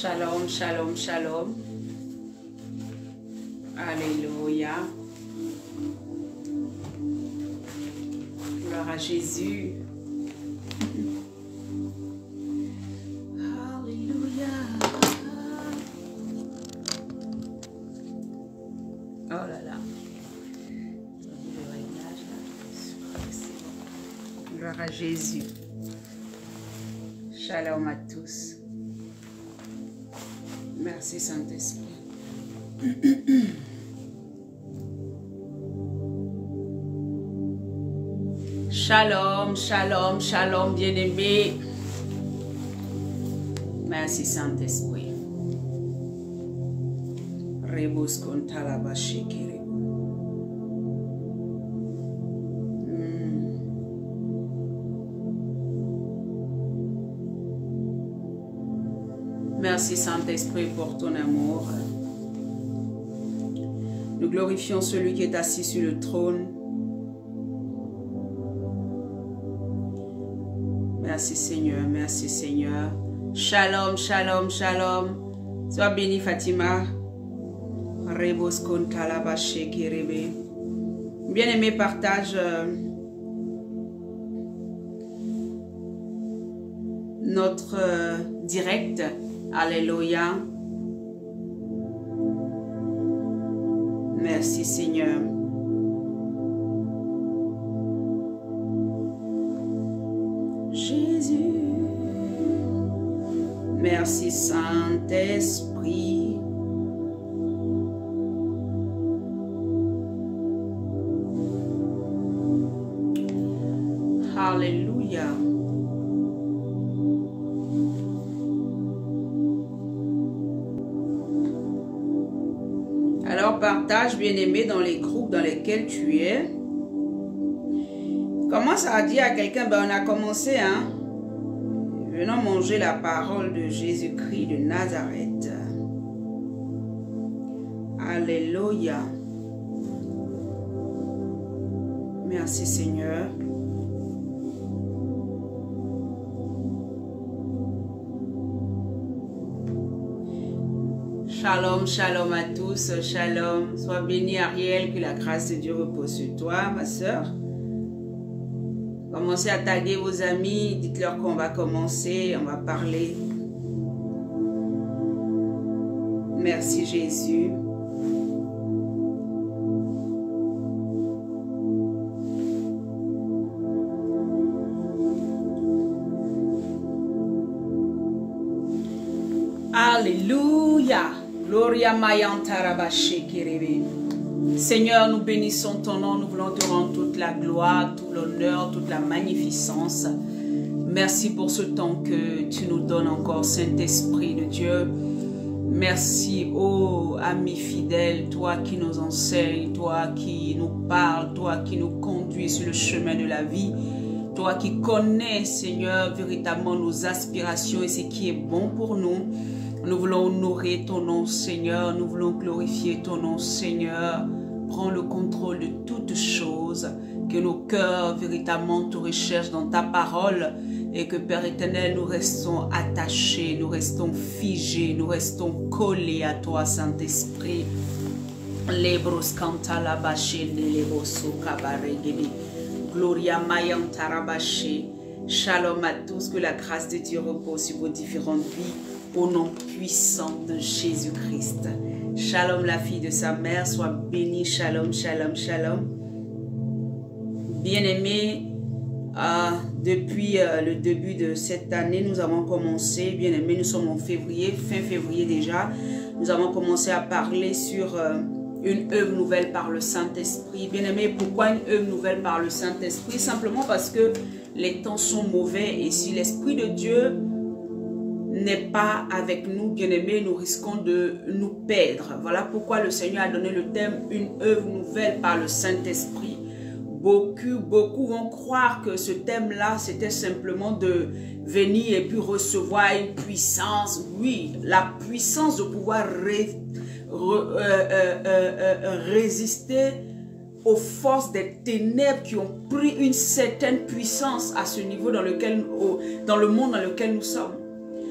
Shalom, shalom, shalom. Alléluia. Gloire à Jésus. Alléluia. Oh là là. Gloire à Jésus. Shalom à tous. Merci Saint-Esprit. Shalom, shalom, shalom, bien-aimé. Merci Saint-Esprit. Rebus kontalabashikiri. Saint-Esprit pour ton amour. Nous glorifions celui qui est assis sur le trône. Merci Seigneur, merci Seigneur. Shalom, shalom, shalom. Sois béni Fatima. Rebos Bien-aimé, partage Alléluia. Lesquels tu es. Commence à dire à quelqu'un, ben on a commencé, hein. Venons manger la parole de Jésus-Christ de Nazareth. Alléluia. Merci Seigneur. Shalom, shalom à tous, shalom. Sois béni Ariel, que la grâce de Dieu repose sur toi, ma soeur. Commencez à taguer vos amis, dites-leur qu'on va commencer, on va parler. Merci Jésus. Gloria Seigneur, nous bénissons ton nom, nous voulons te rendre toute la gloire, tout l'honneur, toute la magnificence. Merci pour ce temps que tu nous donnes encore, Saint-Esprit de Dieu. Merci, ô ami fidèle, toi qui nous enseigne, toi qui nous parle, toi qui nous conduis sur le chemin de la vie, toi qui connais, Seigneur, véritablement nos aspirations et ce qui est bon pour nous. Nous voulons honorer ton nom, Seigneur. Nous voulons glorifier ton nom, Seigneur. Prends le contrôle de toutes choses. Que nos cœurs véritablement te recherchent dans ta parole. Et que, Père éternel, nous restons attachés, nous restons figés, nous restons collés à toi, Saint-Esprit. Lebros Gloria mayan tarabaché. Shalom à tous, que la grâce de Dieu repose sur vos différentes vies au nom puissant de Jésus-Christ. Shalom la fille de sa mère, soit bénie. Shalom, shalom, shalom. Bien-aimés, euh, depuis euh, le début de cette année, nous avons commencé, bien aimés, nous sommes en février, fin février déjà, nous avons commencé à parler sur euh, une œuvre nouvelle par le Saint-Esprit. Bien aimé, pourquoi une œuvre nouvelle par le Saint-Esprit? Simplement parce que les temps sont mauvais et si l'Esprit de Dieu n'est pas avec nous, bien-aimés, nous risquons de nous perdre. Voilà pourquoi le Seigneur a donné le thème « Une œuvre nouvelle par le Saint-Esprit ». Beaucoup, beaucoup vont croire que ce thème-là, c'était simplement de venir et puis recevoir une puissance. Oui, la puissance de pouvoir euh, euh, euh, résister aux forces des ténèbres qui ont pris une certaine puissance à ce niveau dans, lequel, dans le monde dans lequel nous sommes.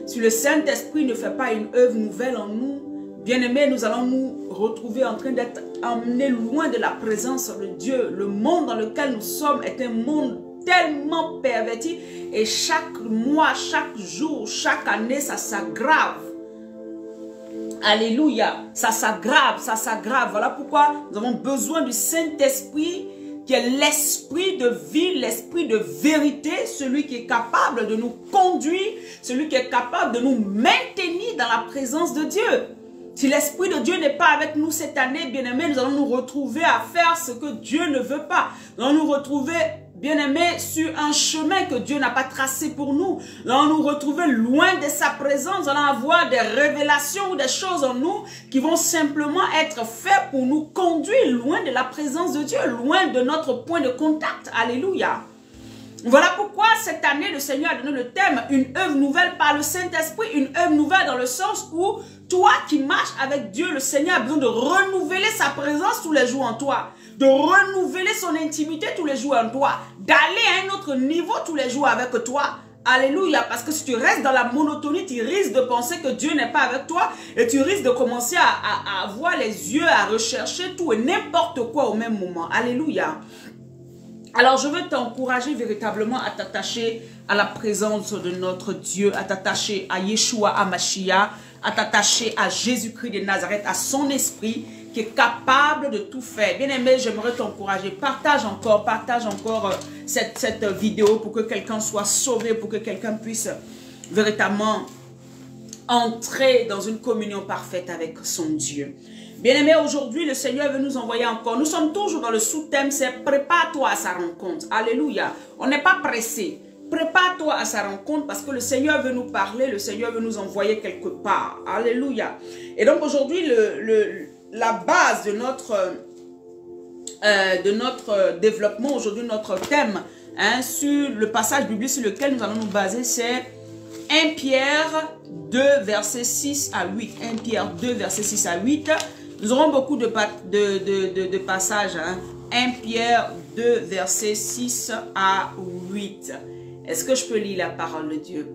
Si le Saint-Esprit ne fait pas une œuvre nouvelle en nous, bien-aimés, nous allons nous retrouver en train d'être emmenés loin de la présence de Dieu. Le monde dans lequel nous sommes est un monde tellement perverti et chaque mois, chaque jour, chaque année, ça s'aggrave. Alléluia, ça s'aggrave, ça s'aggrave. Voilà pourquoi nous avons besoin du Saint-Esprit qui est l'esprit de vie, l'esprit de vérité, celui qui est capable de nous conduire, celui qui est capable de nous maintenir dans la présence de Dieu. Si l'Esprit de Dieu n'est pas avec nous cette année, bien aimé, nous allons nous retrouver à faire ce que Dieu ne veut pas. Nous allons nous retrouver bien-aimés, sur un chemin que Dieu n'a pas tracé pour nous. Nous allons nous retrouver loin de sa présence. Nous allons avoir des révélations ou des choses en nous qui vont simplement être faites pour nous conduire loin de la présence de Dieu, loin de notre point de contact. Alléluia. Voilà pourquoi cette année, le Seigneur a donné le thème, une œuvre nouvelle par le Saint-Esprit, une œuvre nouvelle dans le sens où toi qui marches avec Dieu, le Seigneur a besoin de renouveler sa présence tous les jours en toi de renouveler son intimité tous les jours en toi, d'aller à un autre niveau tous les jours avec toi. Alléluia, parce que si tu restes dans la monotonie, tu risques de penser que Dieu n'est pas avec toi et tu risques de commencer à, avoir les yeux, à rechercher tout et n'importe quoi au même moment. Alléluia. Alors je veux t'encourager véritablement à t'attacher à la présence de notre Dieu, à t'attacher à Yeshua, à Mashiach, à t'attacher à Jésus-Christ de Nazareth, à son esprit qui est capable de tout faire. Bien aimé, j'aimerais t'encourager. Partage encore, partage encore euh, cette, cette vidéo pour que quelqu'un soit sauvé, pour que quelqu'un puisse véritablement entrer dans une communion parfaite avec son Dieu. Bien aimé, aujourd'hui, le Seigneur veut nous envoyer encore. Nous sommes toujours dans le sous-thème, c'est prépare-toi à sa rencontre. Alléluia. On n'est pas pressé. Prépare-toi à sa rencontre parce que le Seigneur veut nous parler, le Seigneur veut nous envoyer quelque part. Alléluia. Et donc aujourd'hui, le, le, la base de notre, euh, de notre développement, aujourd'hui notre thème, hein, sur le passage biblique sur lequel nous allons nous baser, c'est 1 Pierre 2, versets 6 à 8. 1 Pierre 2, versets 6 à 8. Nous aurons beaucoup de, de, de, passages. 1 hein. Pierre 2, versets 6 à 8. Est-ce que je peux lire la parole de Dieu?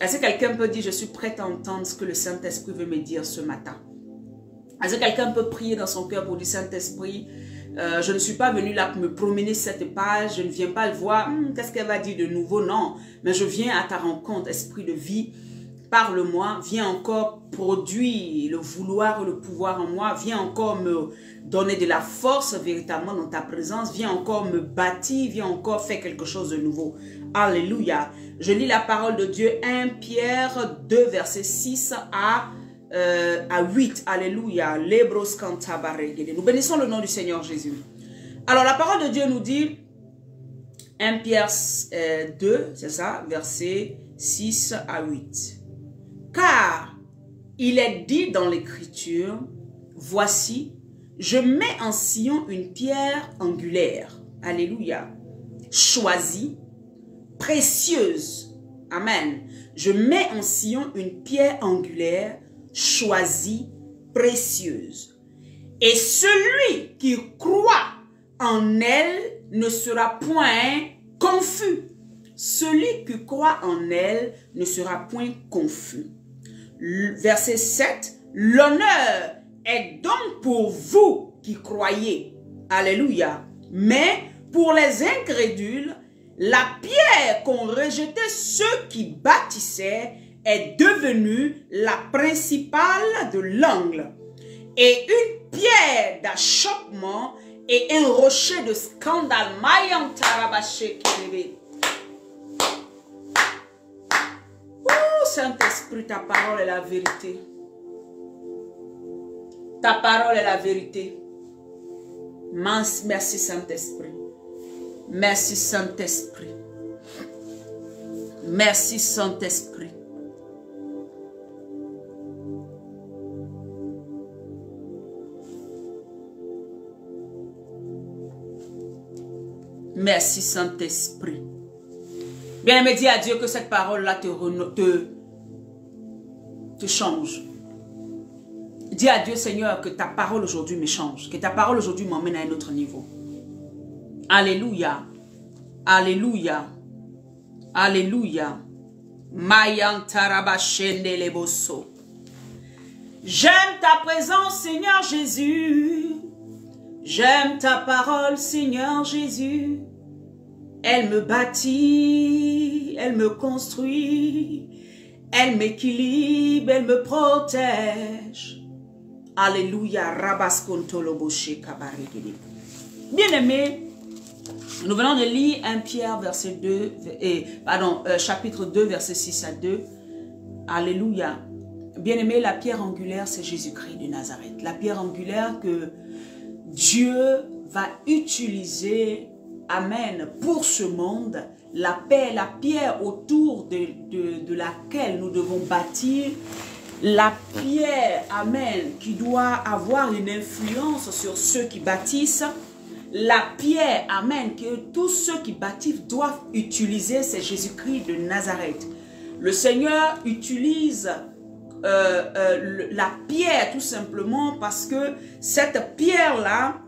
Est-ce que quelqu'un peut dire, je suis prêt à entendre ce que le Saint-Esprit veut me dire ce matin? Est-ce que quelqu'un peut prier dans son cœur pour dire Saint-Esprit, euh, je ne suis pas venu là pour me promener cette page, je ne viens pas le voir, hmm, qu'est-ce qu'elle va dire de nouveau, non. Mais je viens à ta rencontre, esprit de vie, parle-moi, viens encore produire le vouloir le pouvoir en moi, viens encore me donner de la force véritablement dans ta présence, viens encore me bâtir, viens encore faire quelque chose de nouveau. Alléluia. Je lis la parole de Dieu, 1 Pierre 2, verset 6 à euh, à 8. Alléluia. Nous bénissons le nom du Seigneur Jésus. Alors la parole de Dieu nous dit, 1 Pierre 2, euh, c'est ça, verset 6 à 8. Car il est dit dans l'écriture, voici, je mets en Sion une pierre angulaire. Alléluia. Choisie, précieuse. Amen. Je mets en Sion une pierre angulaire choisie, précieuse. Et celui qui croit en elle ne sera point confus. Celui qui croit en elle ne sera point confus. Verset 7. L'honneur est donc pour vous qui croyez. Alléluia. Mais pour les incrédules, la pierre qu'ont rejeté ceux qui bâtissaient est devenue la principale de l'angle et une pierre d'achoppement et un rocher de scandale. Oh Saint-Esprit, ta parole est la vérité. Ta parole est la vérité. Merci Saint-Esprit. Merci Saint-Esprit. Merci Saint-Esprit. Merci Saint-Esprit. Bien-aimé, dis à Dieu que cette parole-là te, te, te change. Dis à Dieu, Seigneur, que ta parole aujourd'hui me change. Que ta parole aujourd'hui m'emmène à un autre niveau. Alléluia. Alléluia. Alléluia. J'aime ta présence, Seigneur Jésus. J'aime ta parole, Seigneur Jésus. Elle me bâtit, elle me construit, elle m'équilibre, elle me protège. Alléluia. Bien-aimé, nous venons de lire 1 Pierre, verset 2, et, pardon, euh, chapitre 2, verset 6 à 2. Alléluia. Bien-aimé, la pierre angulaire, c'est Jésus-Christ de Nazareth. La pierre angulaire que Dieu va utiliser, Amen, pour ce monde. La paix, la pierre autour de, de laquelle nous devons bâtir. La pierre, Amen, qui doit avoir une influence sur ceux qui bâtissent la pierre, Amen, que tous ceux qui bâtissent doivent utiliser, c'est Jésus-Christ de Nazareth. Le Seigneur utilise euh, euh, la pierre tout simplement parce que cette pierre-là,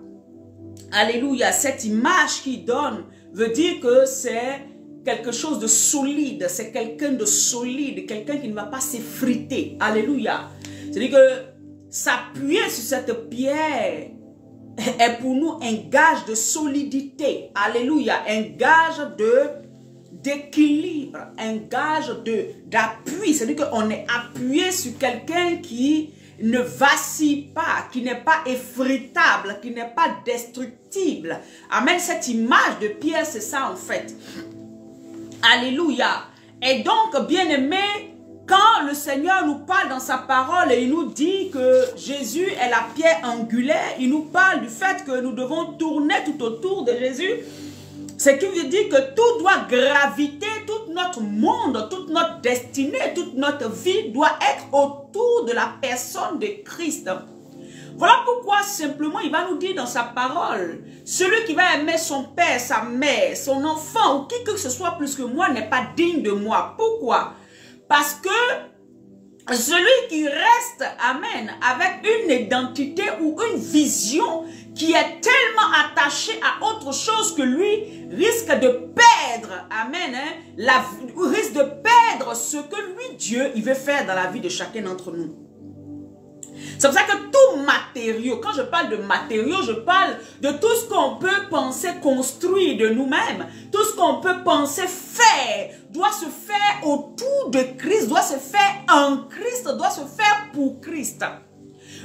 alléluia, cette image qu'il donne veut dire que c'est quelque chose de solide, c'est quelqu'un de solide, quelqu'un qui ne va pas s'effriter. Alléluia. C'est-à-dire que s'appuyer sur cette pierre est pour nous un gage de solidité. Alléluia. Un gage de d'équilibre, un gage d'appui. C'est-à-dire qu'on est appuyé sur quelqu'un qui ne vacille pas, qui n'est pas effritable, qui n'est pas destructible. Amen. Cette image de Pierre, c'est ça en fait. Alléluia. Et donc, bien aimé, quand le Seigneur nous parle dans sa parole et il nous dit que Jésus est la pierre angulaire, il nous parle du fait que nous devons tourner tout autour de Jésus, ce qui veut dire que tout doit graviter, tout notre monde, toute notre destinée, toute notre vie doit être autour de la personne de Christ. Voilà pourquoi simplement il va nous dire dans sa parole, celui qui va aimer son père, sa mère, son enfant ou qui que ce soit plus que moi n'est pas digne de moi. Pourquoi? Parce que celui qui reste, amen, avec une identité ou une vision qui est tellement attaché à autre chose que lui, risque de perdre, amen, hein, la, risque de perdre ce que lui, Dieu, il veut faire dans la vie de chacun d'entre nous. C'est pour ça que tout matériau, quand je parle de matériaux, je parle de tout ce qu'on peut penser construire de nous-mêmes, tout ce qu'on peut penser faire, doit se faire autour de Christ, doit se faire en Christ, doit se faire pour Christ.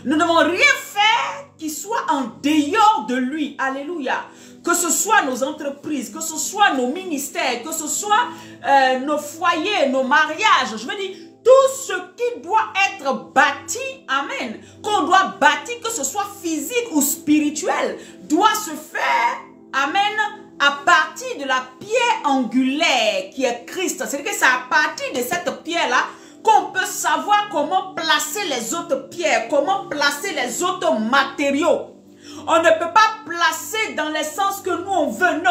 Nous ne devons rien faire qui soit en dehors de lui. Alléluia. Que ce soit nos entreprises, que ce soit nos ministères, que ce soit euh, nos foyers, nos mariages. Je veux dire, tout ce qui doit être bâti, amen, qu'on doit bâtir, que ce soit physique ou spirituel, doit se faire, amen, à partir de la pierre angulaire qui est Christ. C'est-à-dire que c'est à partir de cette pierre-là qu'on peut savoir comment placer les autres pierres, comment placer les autres matériaux. On ne peut pas placer dans le sens que nous on veut.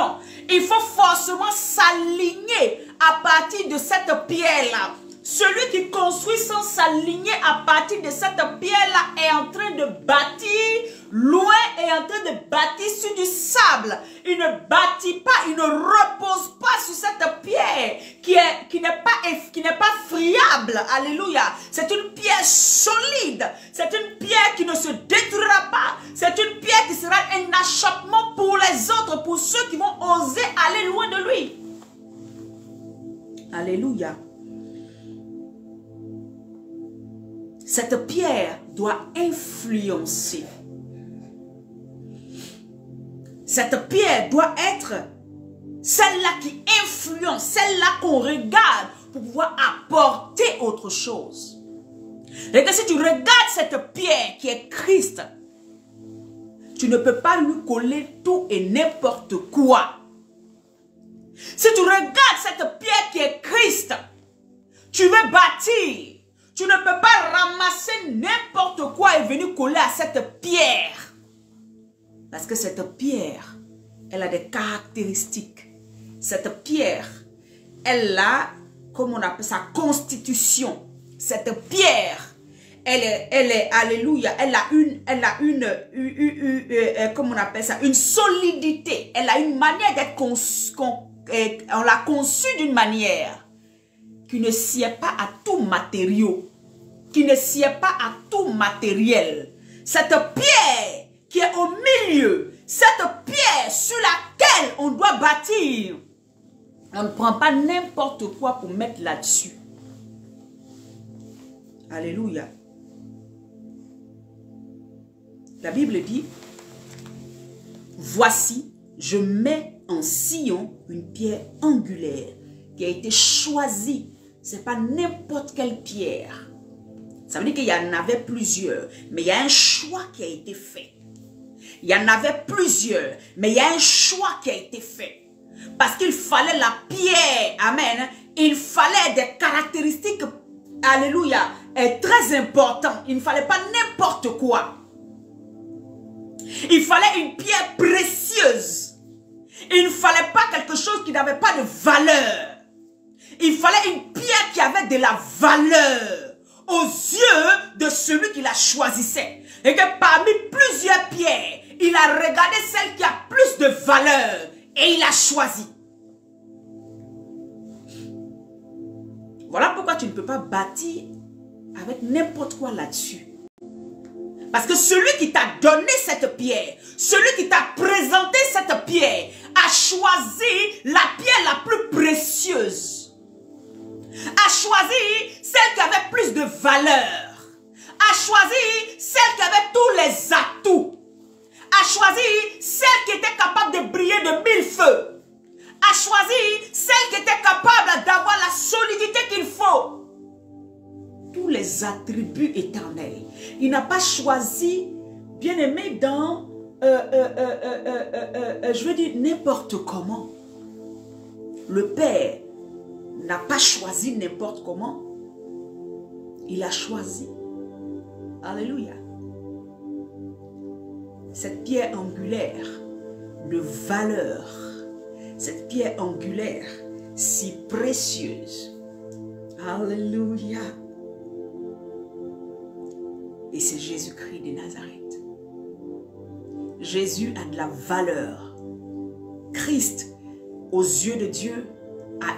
Il faut forcément s'aligner à partir de cette pierre-là. Celui qui construit sans s'aligner à partir de cette pierre-là est en train de bâtir loin et en train de bâtir sur du sable. Il ne bâtit pas, il ne repose pas sur cette pierre qui qui n'est pas qui n'est pas friable. Alléluia. C'est une pierre solide. C'est une pierre qui ne se détruira pas. C'est une pierre qui sera un achoppement pour les autres, pour ceux qui vont oser aller loin de lui. Alléluia. Cette pierre doit influencer. Cette pierre doit être celle-là qui influence, celle-là qu'on regarde pour pouvoir apporter autre chose. Et que si tu regardes cette pierre qui est Christ, tu ne peux pas lui coller tout et n'importe quoi. Si tu regardes cette pierre qui est Christ, tu veux bâtir, tu ne peux pas ramasser n'importe quoi et venir coller à cette pierre. Parce que cette pierre, elle a des caractéristiques. Cette pierre, elle a, comme on appelle sa constitution. Cette pierre, elle est, elle alléluia, elle a une, elle a une, euh, comment on appelle ça, une solidité. Elle a une manière d'être, on l'a conçue d'une manière qui ne sied pas à tout matériau, qui ne sied pas à tout matériel. Cette pierre qui est au milieu, cette pierre sur laquelle on doit bâtir, on ne prend pas n'importe quoi pour mettre là-dessus. Alléluia. La Bible dit, voici, je mets en sillon une pierre angulaire qui a été choisie. Ce n'est pas n'importe quelle pierre. Ça veut dire qu'il y en avait plusieurs, mais il y a un choix qui a été fait. Il y en avait plusieurs, mais il y a un choix qui a été fait. Parce qu'il fallait la pierre, amen. Il fallait des caractéristiques, alléluia, très importantes. Il ne fallait pas n'importe quoi. Il fallait une pierre précieuse. Il ne fallait pas quelque chose qui n'avait pas de valeur. Il fallait une pierre qui avait de la valeur aux yeux de celui qui la choisissait. Et que parmi plusieurs pierres, il a regardé celle qui a plus de valeur et il a choisi. Voilà pourquoi tu ne peux pas bâtir avec n'importe quoi là-dessus. Parce que celui qui t'a donné cette pierre, celui qui t'a présenté cette pierre, a choisi la pierre la plus précieuse. A choisi celle qui avait plus de valeur. A choisi celle qui avait tous les atouts. A choisi celle qui était capable de briller de mille feux. A choisi celle qui était capable d'avoir la solidité qu'il faut tous les attributs éternels. Il n'a pas choisi, bien aimé, dans, euh, euh, euh, je veux dire, n'importe comment. Le Père n'a pas choisi n'importe comment. Il a choisi. Alléluia. Cette pierre angulaire de valeur, cette pierre angulaire si précieuse. Alléluia. Et c'est Jésus-Christ de Nazareth. Jésus a de la valeur. Christ, aux yeux de Dieu,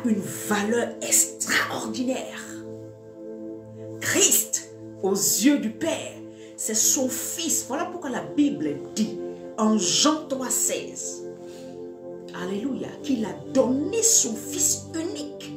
une valeur extraordinaire. Christ, aux yeux du Père, c'est son Fils. Voilà pourquoi la Bible dit en Jean 3,16, Alléluia, qu'il a donné son Fils unique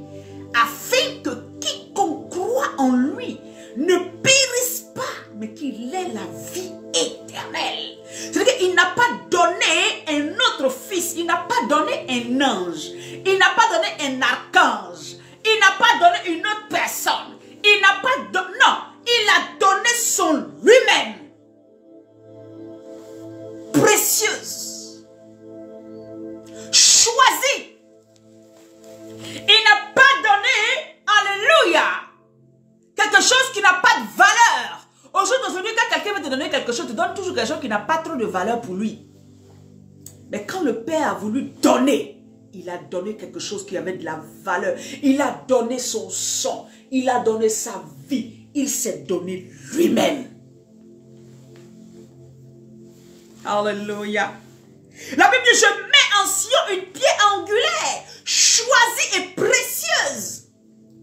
afin que quiconque croit en lui ne périsse pas, mais qu'il ait la vie éternelle. C'est-à-dire qu'il n'a pas donné un autre fils, il n'a pas donné un ange, il n'a pas donné un archange, il n'a pas donné une autre personne, n'a pas trop de valeur pour lui. Mais quand le Père a voulu donner, il a donné quelque chose qui avait de la valeur. Il a donné son sang. Il a donné sa vie. Il s'est donné lui-même. Alléluia. La Bible dit, je mets en Sion une pierre angulaire, choisie et précieuse.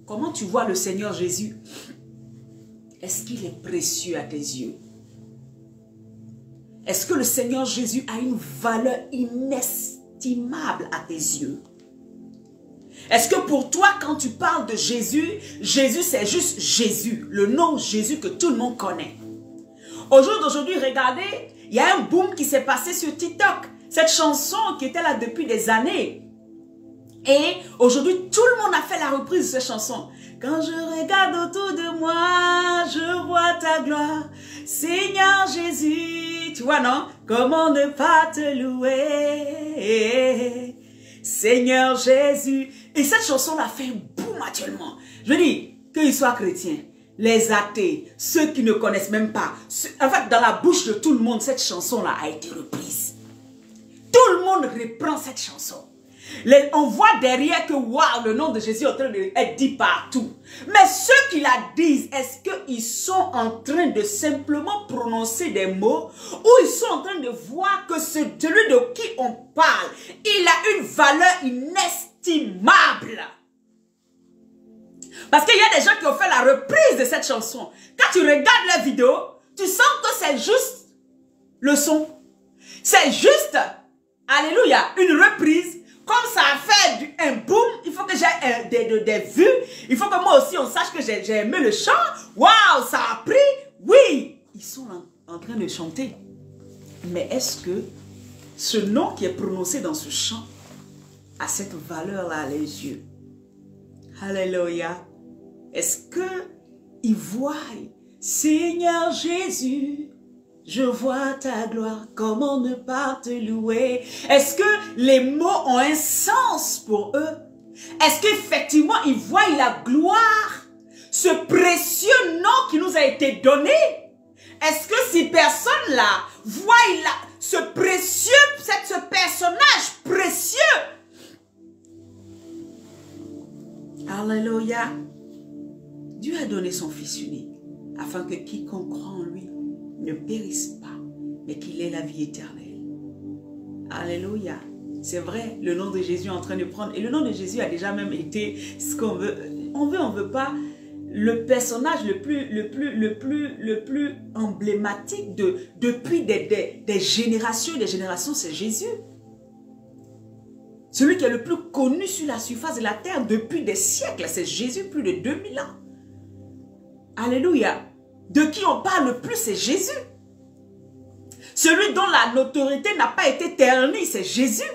Comment tu vois le Seigneur Jésus? Est-ce qu'il est précieux à tes yeux? Est-ce que le Seigneur Jésus a une valeur inestimable à tes yeux? Est-ce que pour toi, quand tu parles de Jésus, Jésus c'est juste Jésus, le nom Jésus que tout le monde connaît? Au jour d'aujourd'hui, regardez, il y a un boom qui s'est passé sur TikTok. Cette chanson qui était là depuis des années. Et aujourd'hui, tout le monde a fait la reprise de cette chanson. Quand je regarde autour de moi, je vois ta gloire. Seigneur Jésus, tu vois non? Comment ne pas te louer? Seigneur Jésus. Et cette chanson-là fait un boom actuellement. Je dis, qu'il soit chrétien, les athées, ceux qui ne connaissent même pas. En fait, dans la bouche de tout le monde, cette chanson-là a été reprise. Tout le monde reprend cette chanson. On voit derrière que waouh, le nom de Jésus est en train d'être dit partout. Mais ceux qui la disent, est-ce qu'ils sont en train de simplement prononcer des mots ou ils sont en train de voir que celui de qui on parle, il a une valeur inestimable. Parce qu'il y a des gens qui ont fait la reprise de cette chanson. Quand tu regardes la vidéo, tu sens que c'est juste le son. C'est juste, alléluia, une reprise. Comme ça a fait un boom, il faut que j'ai des, des, vues. Il faut que moi aussi, on sache que j'ai aimé le chant. Waouh, ça a pris. Oui, ils sont en train de chanter. Mais est-ce que ce nom qui est prononcé dans ce chant a cette valeur-là à les yeux? Alléluia. Est-ce que ils voient, Seigneur Jésus, je vois ta gloire, comment ne pas te louer? Est-ce que les mots ont un sens pour eux? Est-ce qu'effectivement ils voient la gloire, ce précieux nom qui nous a été donné? Est-ce que ces personnes-là voient ce précieux, ce personnage précieux? Alléluia. Dieu a donné son Fils unique afin que quiconque croit en lui ne périsse pas, mais qu'il ait la vie éternelle. Alléluia. C'est vrai, le nom de Jésus est en train de prendre. Et le nom de Jésus a déjà même été ce qu'on veut. On veut, on veut pas. Le personnage le plus, le plus, le plus, le plus emblématique de, depuis des, des générations et des générations, c'est Jésus. Celui qui est le plus connu sur la surface de la terre depuis des siècles, c'est Jésus, plus de 2000 ans. Alléluia. De qui on parle le plus, c'est Jésus. Celui dont la notoriété n'a pas été ternie, c'est Jésus.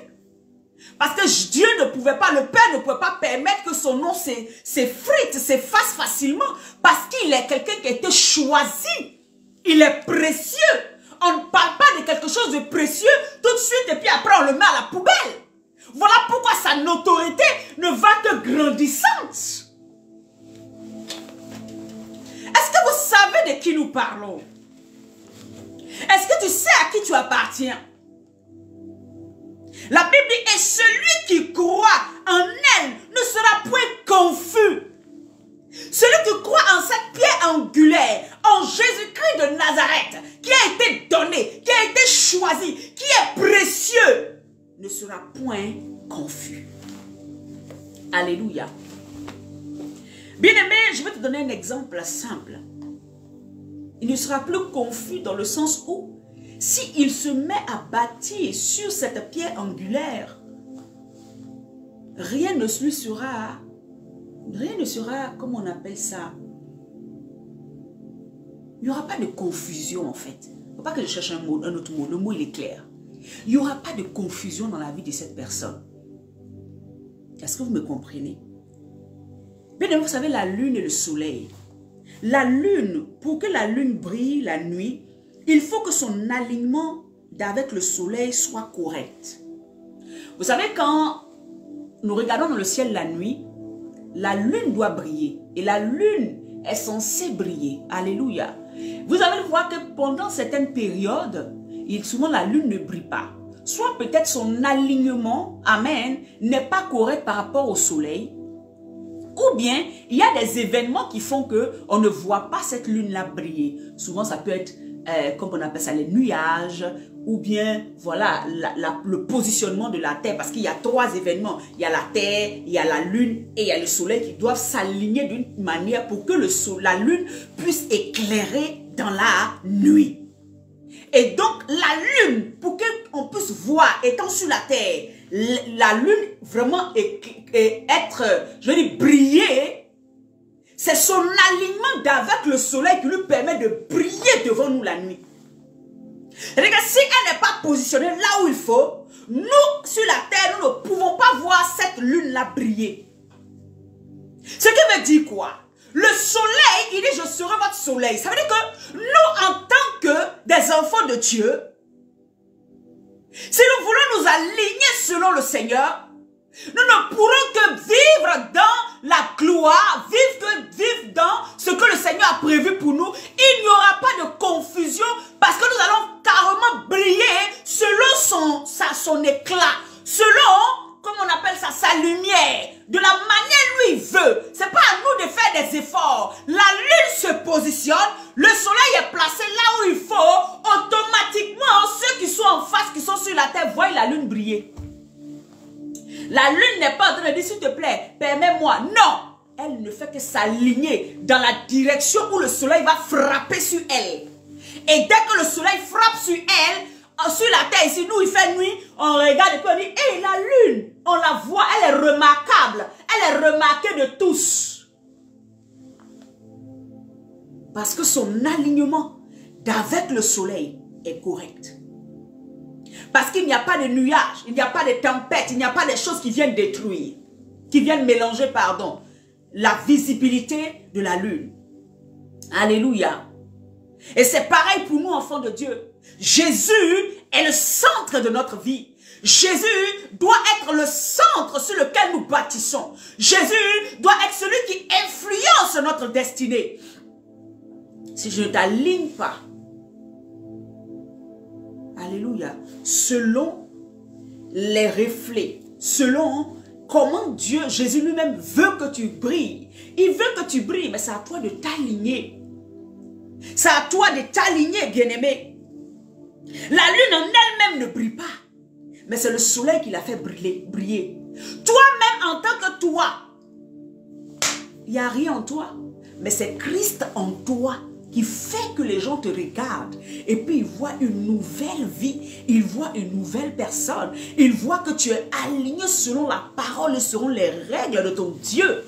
Parce que Dieu ne pouvait pas, le Père ne pouvait pas permettre que son nom s'effrite, s'efface facilement. Parce qu'il est quelqu'un qui a été choisi. Il est précieux. On ne parle pas de quelque chose de précieux tout de suite et puis après on le met à la poubelle. Voilà pourquoi sa notoriété ne va que grandissante. Est-ce que vous savez de qui nous parlons? Est-ce que tu sais à qui tu appartiens? La Bible dit, et celui qui croit en elle ne sera point confus. Celui qui croit en cette pierre angulaire, en Jésus-Christ de Nazareth, qui a été donné, qui a été choisi, qui est précieux, ne sera point confus. Alléluia. Bien-aimé, je vais te donner un exemple simple. Il ne sera plus confus dans le sens où, s'il se met à bâtir sur cette pierre angulaire, rien ne lui sera, rien ne sera, comment on appelle ça, il n'y aura pas de confusion en fait. Il ne faut pas que je cherche un, un autre mot, le mot il est clair. Il n'y aura pas de confusion dans la vie de cette personne. Est-ce que vous me comprenez? Bien vous savez, la lune et le soleil. La lune, pour que la lune brille la nuit, il faut que son alignement avec le soleil soit correct. Vous savez, quand nous regardons dans le ciel la nuit, la lune doit briller. Et la lune est censée briller. Alléluia. Vous allez voir que pendant certaines périodes, souvent la lune ne brille pas. Soit peut-être son alignement, amen, n'est pas correct par rapport au soleil. Ou bien, il y a des événements qui font que on ne voit pas cette lune-là briller. Souvent, ça peut être, euh, comme on appelle ça, les nuages, ou bien, voilà, le positionnement de la Terre. Parce qu'il y a trois événements. Il y a la Terre, il y a la Lune et il y a le Soleil qui doivent s'aligner d'une manière pour que la Lune puisse éclairer dans la nuit. Et donc, la Lune, pour qu'on puisse voir, étant sur la Terre, la lune vraiment être, je dire, briller, c'est son alignement avec le soleil qui lui permet de briller devant nous la nuit. Regarde, si elle n'est pas positionnée là où il faut, nous, sur la terre, nous ne pouvons pas voir cette lune-là briller. Ce qui veut dire quoi? Le soleil, il dit, je serai votre soleil. Ça veut dire que nous, en tant que des enfants de Dieu, si nous voulons nous aligner selon le Seigneur, nous ne pourrons que vivre dans la gloire, vivre, que, vivre dans ce que le Seigneur a prévu pour nous. Il n'y aura pas de confusion parce que nous allons carrément briller selon son, son éclat, selon, comme on appelle ça, sa lumière, de la manière lui il veut. C'est pas à nous de faire des efforts. La lune se positionne, le soleil est placé là où il faut, automatiquement ceux qui sont en face, qui sont sur la terre, voient la lune briller. La lune n'est pas en train de dire, s'il te plaît, permets-moi. Non, elle ne fait que s'aligner dans la direction où le soleil va frapper sur elle. Et dès que le soleil frappe sur elle, sur la terre, ici, nous, il fait nuit, on regarde et puis on dit, hé, la lune, on la voit, elle est remarquable. Elle est remarquée de tous. Parce que son alignement d'avec le soleil est correct. Parce qu'il n'y a pas de nuages, il n'y a pas de tempêtes, il n'y a pas de choses qui viennent détruire, qui viennent mélanger, pardon, la visibilité de la lune. Alléluia. Et c'est pareil pour nous, enfants de Dieu. Jésus est le centre de notre vie. Jésus doit être le centre sur lequel nous bâtissons. Jésus doit être celui qui influence notre destinée. Si je ne t'aligne pas, Alléluia, selon les reflets, selon comment Dieu, Jésus lui-même veut que tu brilles. Il veut que tu brilles, mais c'est à toi de t'aligner. C'est à toi de t'aligner, bien-aimé. La lune en elle-même ne brille pas. Mais c'est le soleil qui l'a fait briller. briller. Toi-même, en tant que toi, il n'y a rien en toi. Mais c'est Christ en toi qui fait que les gens te regardent et puis ils voient une nouvelle vie, ils voient une nouvelle personne, ils voient que tu es aligné selon la parole, selon les règles de ton Dieu.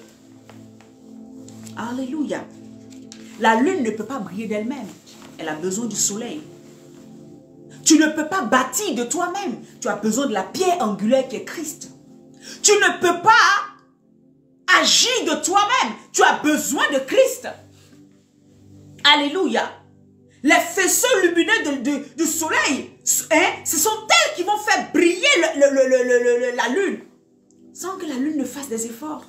Alléluia. La lune ne peut pas briller d'elle-même. Elle a besoin du soleil. Tu ne peux pas bâtir de toi-même. Tu as besoin de la pierre angulaire qui est Christ. Tu ne peux pas agir de toi-même. Tu as besoin de Christ. Alléluia. Les faisceaux lumineux du soleil, hein, ce sont elles qui vont faire briller la lune. Sans que la lune ne fasse des efforts.